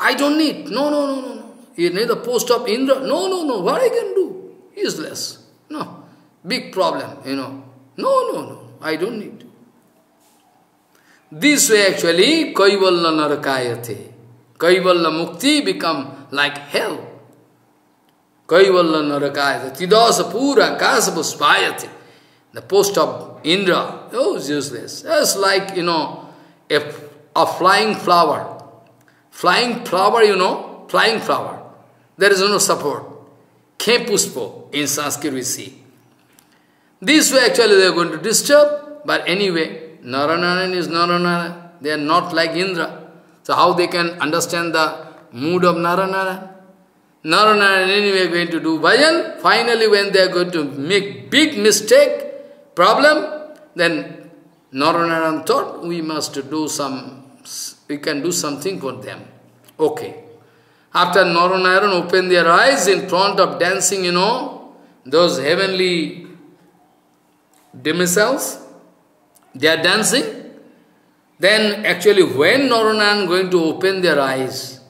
I don't need. No, no, no, no, no. You need the post of Indra? No, no, no. What I can do? Useless. No. Big problem, you know. No, no, no. I don't need. This way actually, Kaivalla Narakayate. Kaivalla Mukti become like hell. Kaivalla Narakaya, Tidasa Pura Kasapuspayati. The post of Indra, oh, it's useless. It's like, you know, a, a flying flower. Flying flower, you know, flying flower. There is no support. Kepuspo in Sanskrit we see. This way actually they are going to disturb, but anyway, Naranaran is Naranaran. They are not like Indra. So how they can understand the mood of Naranaran? Naranaran anyway going to do bhajan. Finally, when they are going to make big mistake, problem, then Naranaran thought we must do some, we can do something for them. Okay. After Naranaran opened their eyes in front of dancing, you know, those heavenly demiselves, they are dancing. Then actually when Naranaran going to open their eyes,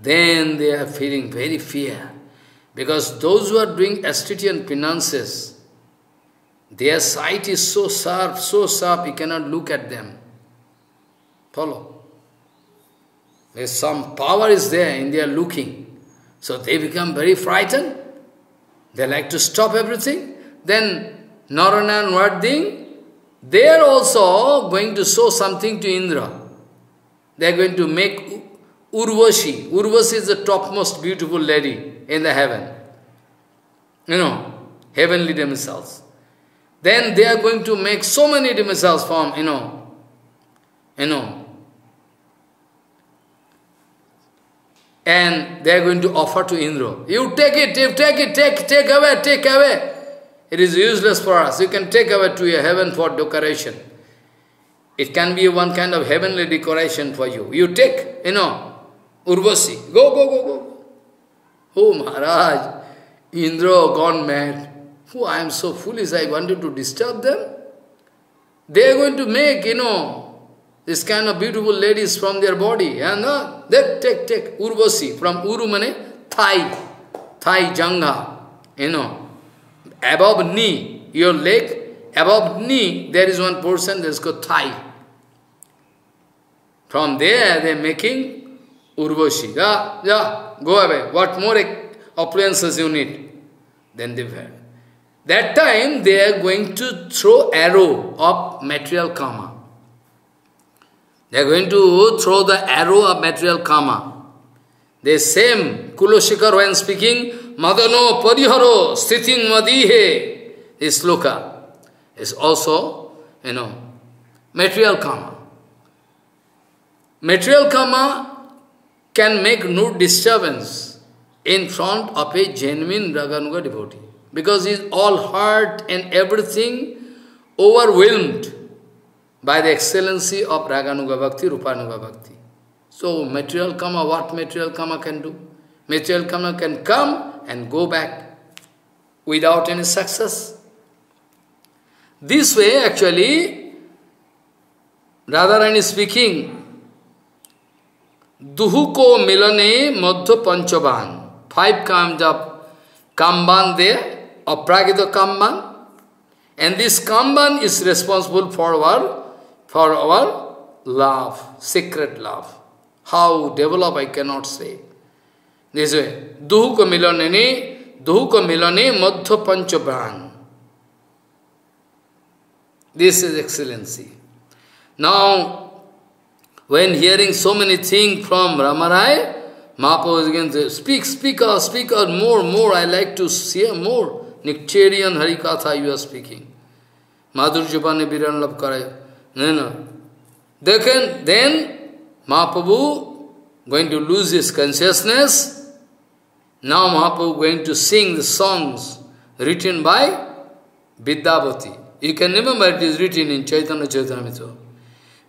then they are feeling very fear. Because those who are doing aesthetian penances, their sight is so sharp, so sharp, you cannot look at them. Follow? There's some power is there in their looking. So they become very frightened. They like to stop everything. Then Narana and Varding, they are also going to show something to Indra. They are going to make Urvashi. Urvashi is the topmost beautiful lady in the heaven. You know, heavenly themselves. Then they are going to make so many themselves from, you know, you know. And they are going to offer to Indra. You take it, you take it, take, take away, take away. It is useless for us. You can take away to your heaven for decoration. It can be one kind of heavenly decoration for you. You take, you know, Urvasi, go, go, go, go. Oh Maharaj, Indra gone mad. Oh, I am so foolish, I wanted to disturb them. They are going to make, you know, this kind of beautiful ladies from their body. And uh, they take, take Urvasi, from Urumane, thigh, thigh janga, you know, above knee, your leg, above knee, there is one portion that's called thigh. From there, they are making Urvashi, yeah, yeah, go away. What more appliances you need? Then they were. That time they are going to throw arrow of material karma. They are going to throw the arrow of material karma. The same Kulashekhar when speaking, Madano Pariharo Sthitin Madihe, this sloka is also, you know, material karma. Material karma can make no disturbance in front of a genuine Raganuga devotee. because his all heart and everything overwhelmed by the excellency of Raganuga Bhakti, Rupanuga Bhakti. So material karma, what material karma can do? Material karma can come and go back without any success. This way actually, Radharani is speaking, Duhuko milane madhya panchaban. Five comes of kamban there, apragita kamban. And this kamban is responsible for our, for our love, secret love. How develop I cannot say. This way, duhuko milane, duhuko milane madhya panchaban. This is excellency. Now, when hearing so many things from Ramarai, Mahaprabhu is again say, speak, speak out, speak out more, more, I like to hear more. Nectarian Harikatha you are speaking. Madhur Jupane Biran Lab No, no. Then, then Mahaprabhu going to lose his consciousness. Now Mahaprabhu going to sing the songs written by Vidyapati. You can remember it is written in Chaitanya Charitamrita.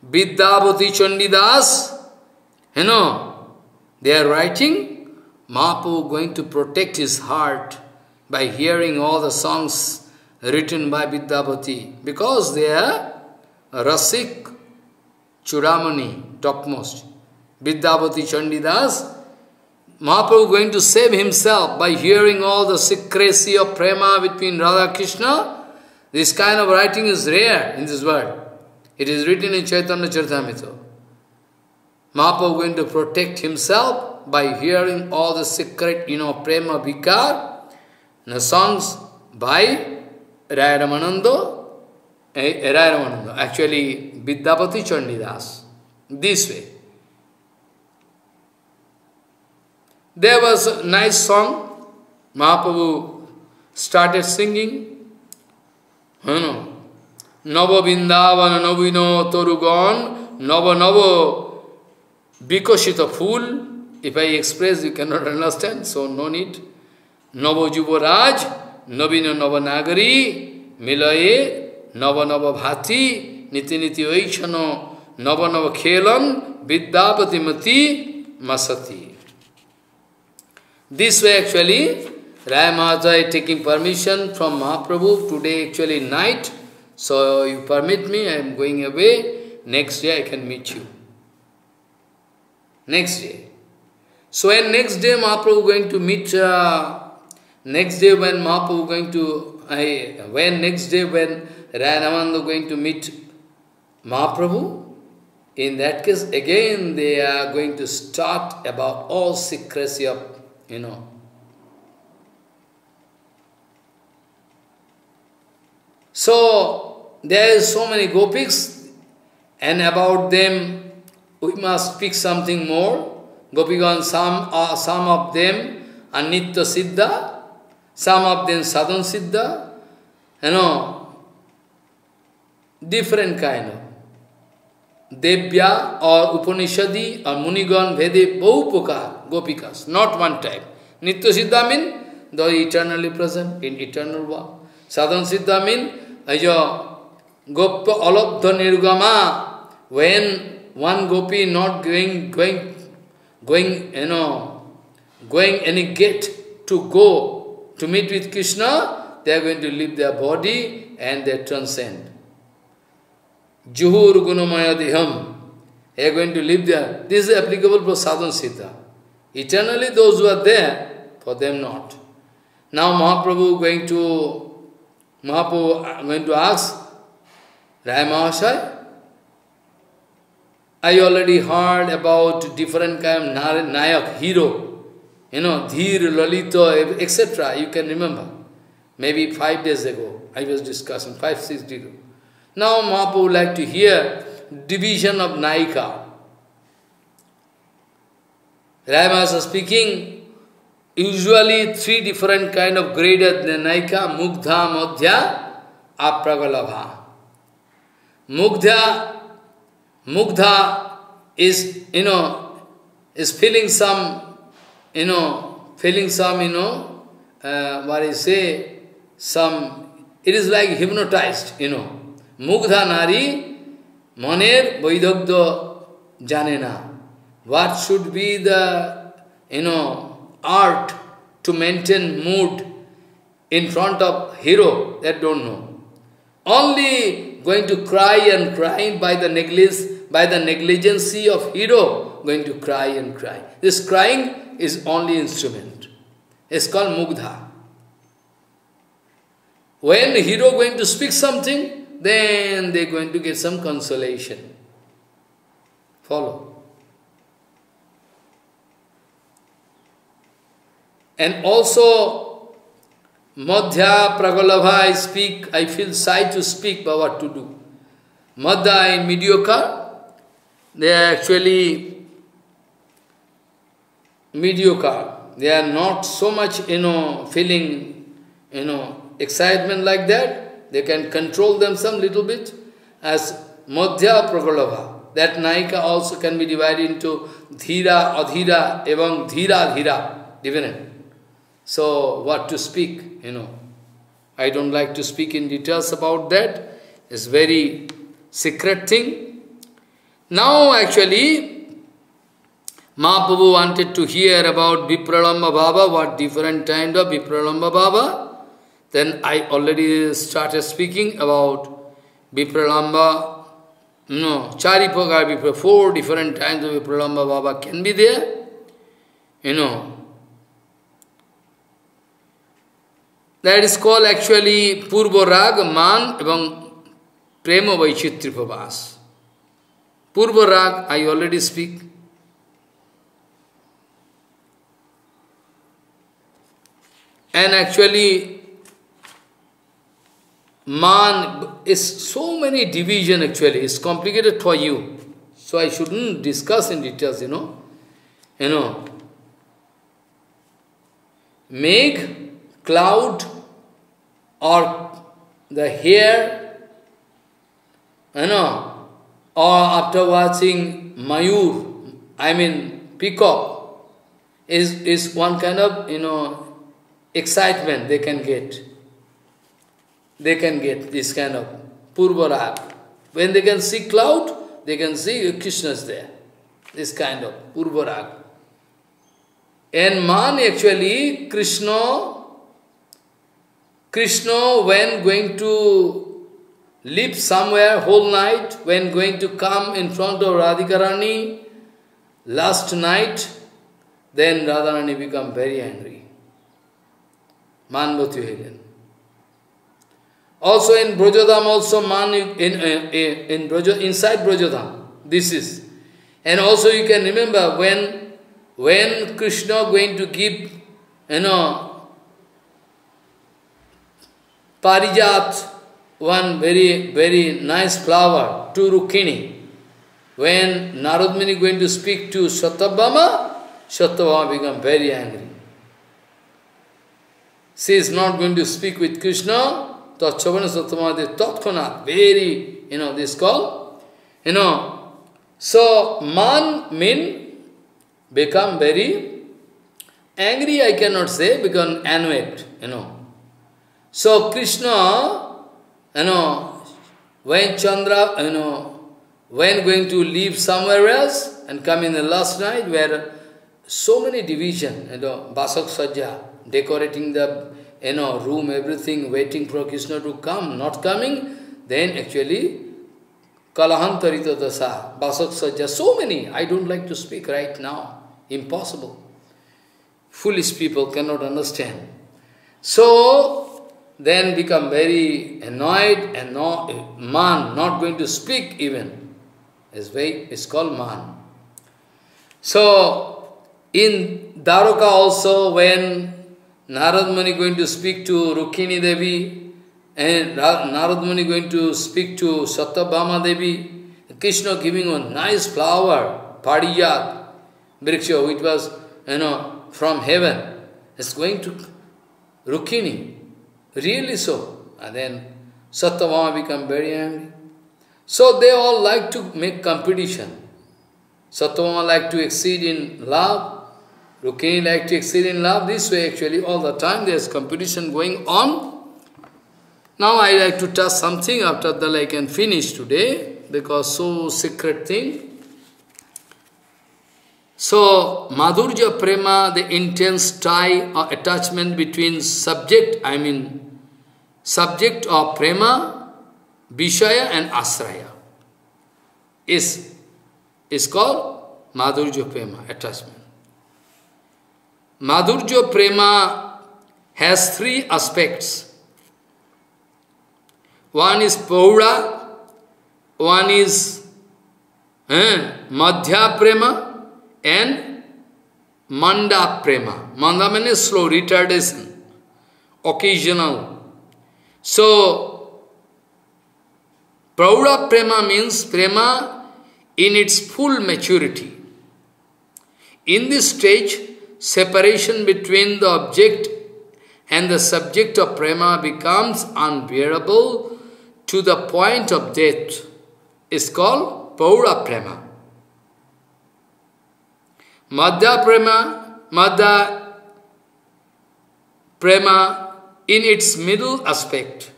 Vidyapati Chandidas, you know, they are writing, Mahaprabhu going to protect his heart by hearing all the songs written by Vidyapati, because they are Rasik Churamani, topmost. Vidyapati Chandidas, Mahaprabhu going to save himself by hearing all the secrecy of prema between Radha Krishna. This kind of writing is rare in this world. It is written in Chaitanya Charitamrita. Mahaprabhu going to protect himself by hearing all the secret, you know, prema vikar, the songs by Raya Ramananda, eh, actually Vidyapati Chandidas, this way. There was a nice song, Mahaprabhu started singing, you know, Nava Vrindavan Navino Torugan Nava Nava Bikoshita Fool. If I express, you cannot understand, so no need. Nava Juvaraj, Navino Nava Nagari, Milaye, नव नव भाति, नीति नीति ऐन नव नव खेलम विद्यापतिमती मसती। This way actually Ray महाजा taking permission from Mahaprabhu today actually night so you permit me I am going away next day I can meet you next day so and next day Mahaprabhu going to meet next day when Mahaprabhu going to when next day when Rayanamanda going to meet Mahaprabhu, in that case again they are going to start about all secrecy of, you know, So, there is so many gopiks, and about them we must speak something more. Gopigan, some, uh, some of them are Nitya Siddha, some of them Sadhan Siddha, you know, different kind of. Devya or Upanishadi or Munigan, Vede, Bahupaka, Gopikas, not one type. Nitya Siddha means the eternally present in eternal world. Sadhan Siddha means Gopa Alabdha Nirgama, when one gopi not going, going, going, you know, going any gate to go to meet with Krishna, they are going to leave their body and they transcend. Juhur Gunamaya Diham, they are going to live there. This is applicable for sadhan siddha. Eternally those who are there, for them not. Now Mahaprabhu going to Mahaprabhu I'm going to ask, Rai Mahasaya, I already heard about different kind of Nayak, hero, you know, Dhir, Lalita, etc. You can remember. Maybe five days ago, I was discussing, five, six days ago. Now Mahaprabhu would like to hear division of Naika. Rai Mahasaya speaking, Usually three different kind of graded Naika, Mugdha, Madhya, Apragalabha. Mugdha, Mugdha is, you know, is feeling some, you know, feeling some, you know, uh, what I say, some, it is like hypnotized, you know. Mugdha nari maner vaidagda janena. What should be the, you know, art to maintain mood in front of hero, that don't know. Only going to cry and cry by the negligence, by the negligency of hero, going to cry and cry. This crying is only instrument. It's called mugdha. When hero going to speak something, then they're going to get some consolation. Follow. And also, Madhya Pragalabha, I speak, I feel shy to speak, but what to do? Madhya and mediocre, they are actually mediocre. They are not so much, you know, feeling, you know, excitement like that, they can control themselves little bit as Madhya Pragalabha. That Naika also can be divided into Dhira, Adhira, Evang Dhira, Dhira, different. So, what to speak, you know. I don't like to speak in details about that. It's very secret thing. Now, actually, Mahaprabhu wanted to hear about Vipralamba Bhava, what different kind of Vipralamba Bhava. Then I already started speaking about Vipralamba, no, Charipagar Vipra, four different kinds of Vipralamba Bhava can be there. You know, that is called actually Purva Man, এবং Prema Vaichitripavas. Purva I already speak. And actually, Man is so many division actually, it's complicated for you. So I shouldn't discuss in details, you know. You know. Meg, cloud, or the hair, you know, or after watching Mayur, I mean peacock, is, is one kind of, you know, excitement they can get they can get this kind of Purvarag. When they can see cloud, they can see Krishna's there. This kind of Purvarag. And man actually, Krishna, Krishna when going to live somewhere whole night, when going to come in front of Radhikarani, last night, then Radharani become very angry. Manvati Helen. Also in Brajodham, also man uh, in, in, in Brajo, inside Brajodham, this is. And also you can remember when, when Krishna going to give, you know, Parijat, one very, very nice flower to Rukini. When Narad going to speak to Satyabhama, Satyabhama become very angry. She is not going to speak with Krishna, Tatchavana Satamadi Tatkanat, very, you know, this call. You know, so man, mean, become very angry, I cannot say, become annoyed, you know. So Krishna, you know, when Chandra, you know, when going to leave somewhere else and come in the last night where so many division, you know, Basak Sajja, decorating the you know, room, everything, waiting for Krishna to come, not coming, then actually Kalahantarita dasa, Basak Sajja, so many, I don't like to speak right now, impossible. Foolish people cannot understand. So, then become very annoyed and no, man, not going to speak even. It's, very, it's called man. So, in Dwaraka also, when Narad Muni going to speak to Rukini Devi, and Narad Muni going to speak to Satyabhama Devi. Krishna giving a nice flower, Padiyat, Vriksha, which was, you know, from heaven. It's going to Rukini. Really so. And then Satyabhama become very angry. So they all like to make competition. Satyabhama like to exceed in love, Rukini like to excel in love this way actually all the time there's competition going on Now I like to touch something after that I can finish today because so secret thing. So Madhurya Prema, the intense tie or attachment between subject, I mean subject of Prema, Vishaya and Asraya is, is called Madhurya Prema, attachment. Madhurya Prema has three aspects. One is Paura, one is eh, Madhya Prema, and Manda Prema. Manda means slow, retardation, occasional. So, Praura Prema means Prema in its full maturity. In this stage, separation between the object and the subject of prema becomes unbearable to the point of death. Is called Paura Prema. Madhya Prema, Madhya Prema in its middle aspect,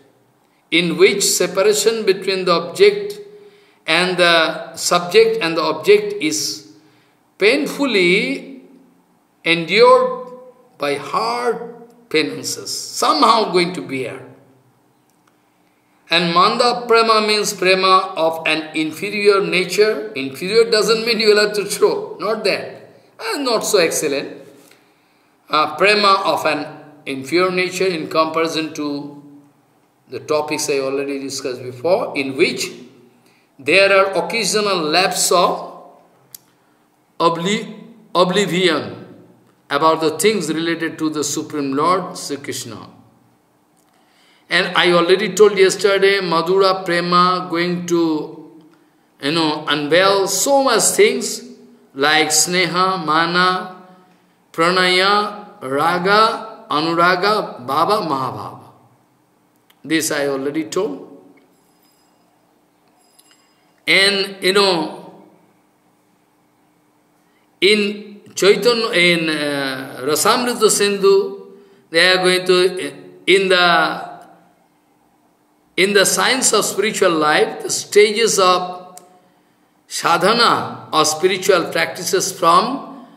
in which separation between the object and the subject and the object is painfully endured by hard penances, somehow going to bear. And Manda Prema means Prema of an inferior nature. Inferior doesn't mean you will have to throw, not that. And not so excellent. Uh, prema of an inferior nature in comparison to the topics I already discussed before, in which there are occasional lapses of obli oblivion about the things related to the Supreme Lord, Sri Krishna. And I already told yesterday, Madhura Prema going to, you know, unveil so much things like Sneha, Mana, Pranaya, Raga, Anuraga, Bhava, Mahabhava. This I already told. And, you know, in Chaitanya, in uh, Rasamrita Sindhu, they are going to, in the in the science of spiritual life, the stages of sadhana or spiritual practices from,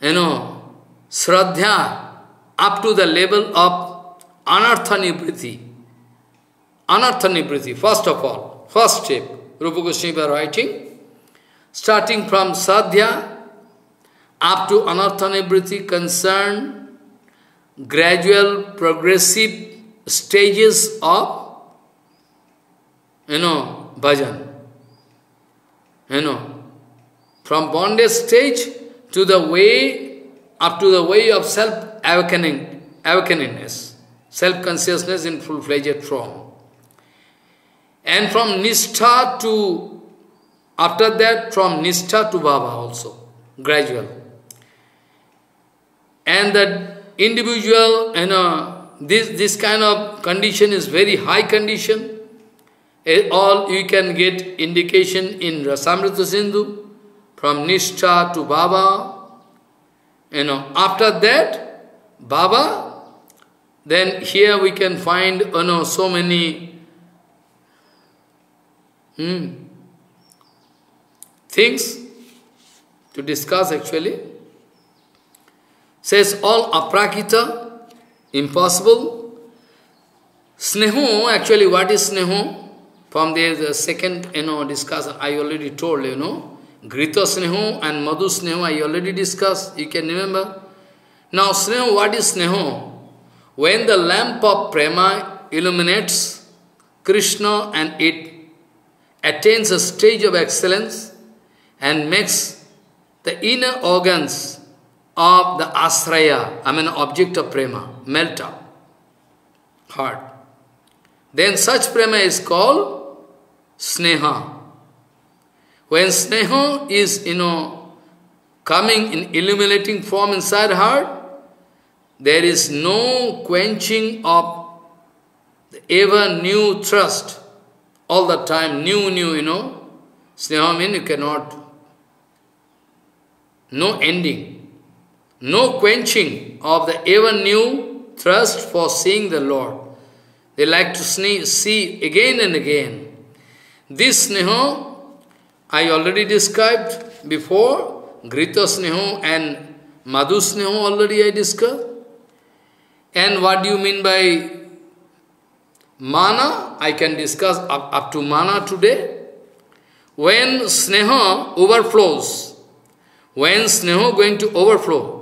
you know, sraddha up to the level of. Anartha nibriti, first of all, first step, Rupa Goswami writing, starting from sadhya up to anartha nibriti concern gradual progressive stages of you know, bhajan. You know, from bondage stage to the way, up to the way of self-awakening, awakeningness, self-consciousness in full-fledged form. And from Nishtha to, after that, from Nishtha to Bhava also, gradual. And that individual, you know, this, this kind of condition is very high condition, all you can get indication in Rasamrita Sindhu, from Nishtha to Bhava. You know, after that, Bhava, then here we can find, you know, so many hmm, things to discuss actually. Says all aprakrita, impossible. Sneho, actually what is sneho? From there, the second, you know, discussion, I already told, you know, Grita Sneho and Madhu Sneho, I already discussed, you can remember. Now, Sneho, what is Sneho? When the lamp of Prema illuminates Krishna and it attains a stage of excellence and makes the inner organs of the asraya, I mean object of prema, melt up, heart. Then such prema is called sneha. When sneha is, you know, coming in illuminating form inside heart, there is no quenching of ever new trust. All the time, new, new, you know. Sneha means you cannot, no ending. No quenching of the ever new thirst for seeing the Lord. They like to see again and again. This sneho, I already described before, Grita sneho and Madhu sneho already I discussed. And what do you mean by mana? I can discuss up, up to mana today. When sneha overflows, when sneha going to overflow,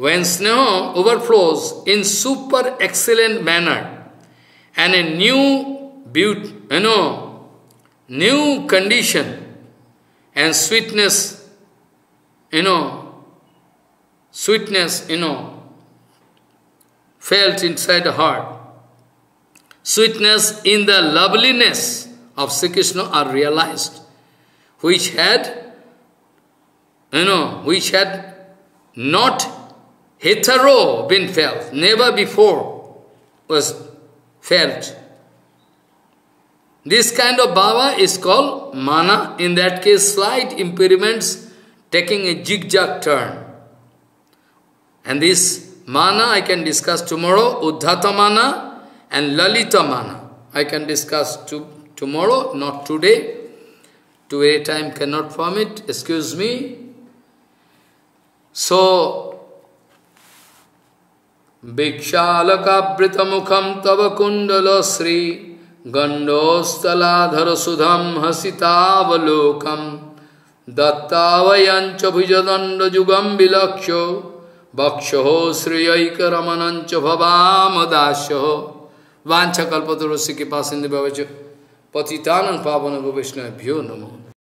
when snow overflows in super excellent manner, and a new beauty, you know, new condition and sweetness, you know, sweetness, you know, felt inside the heart. Sweetness in the loveliness of Sri Krishna are realized, which had, you know, which had not hetero been felt, never before was felt. This kind of bhava is called mana, in that case slight impediments taking a zigzag turn. And this mana I can discuss tomorrow, Uddhata mana and Lalita mana. I can discuss to, tomorrow, not today. Today time cannot permit, excuse me. So, भिक्षालकावृतमुखं तव कुण्डलश्री गण्डोस्थलाधरसुधं हसितावलोकं दत्तावयञ्च भुजदण्डयुगं विलक्ष्यो वक्षो श्रियैकरमणञ्च भवामदास्यो वाञ्छकल्पतरुषि कृपा सिन्धु भवच पतितानं पावन वैष्णवभ्यो नमो।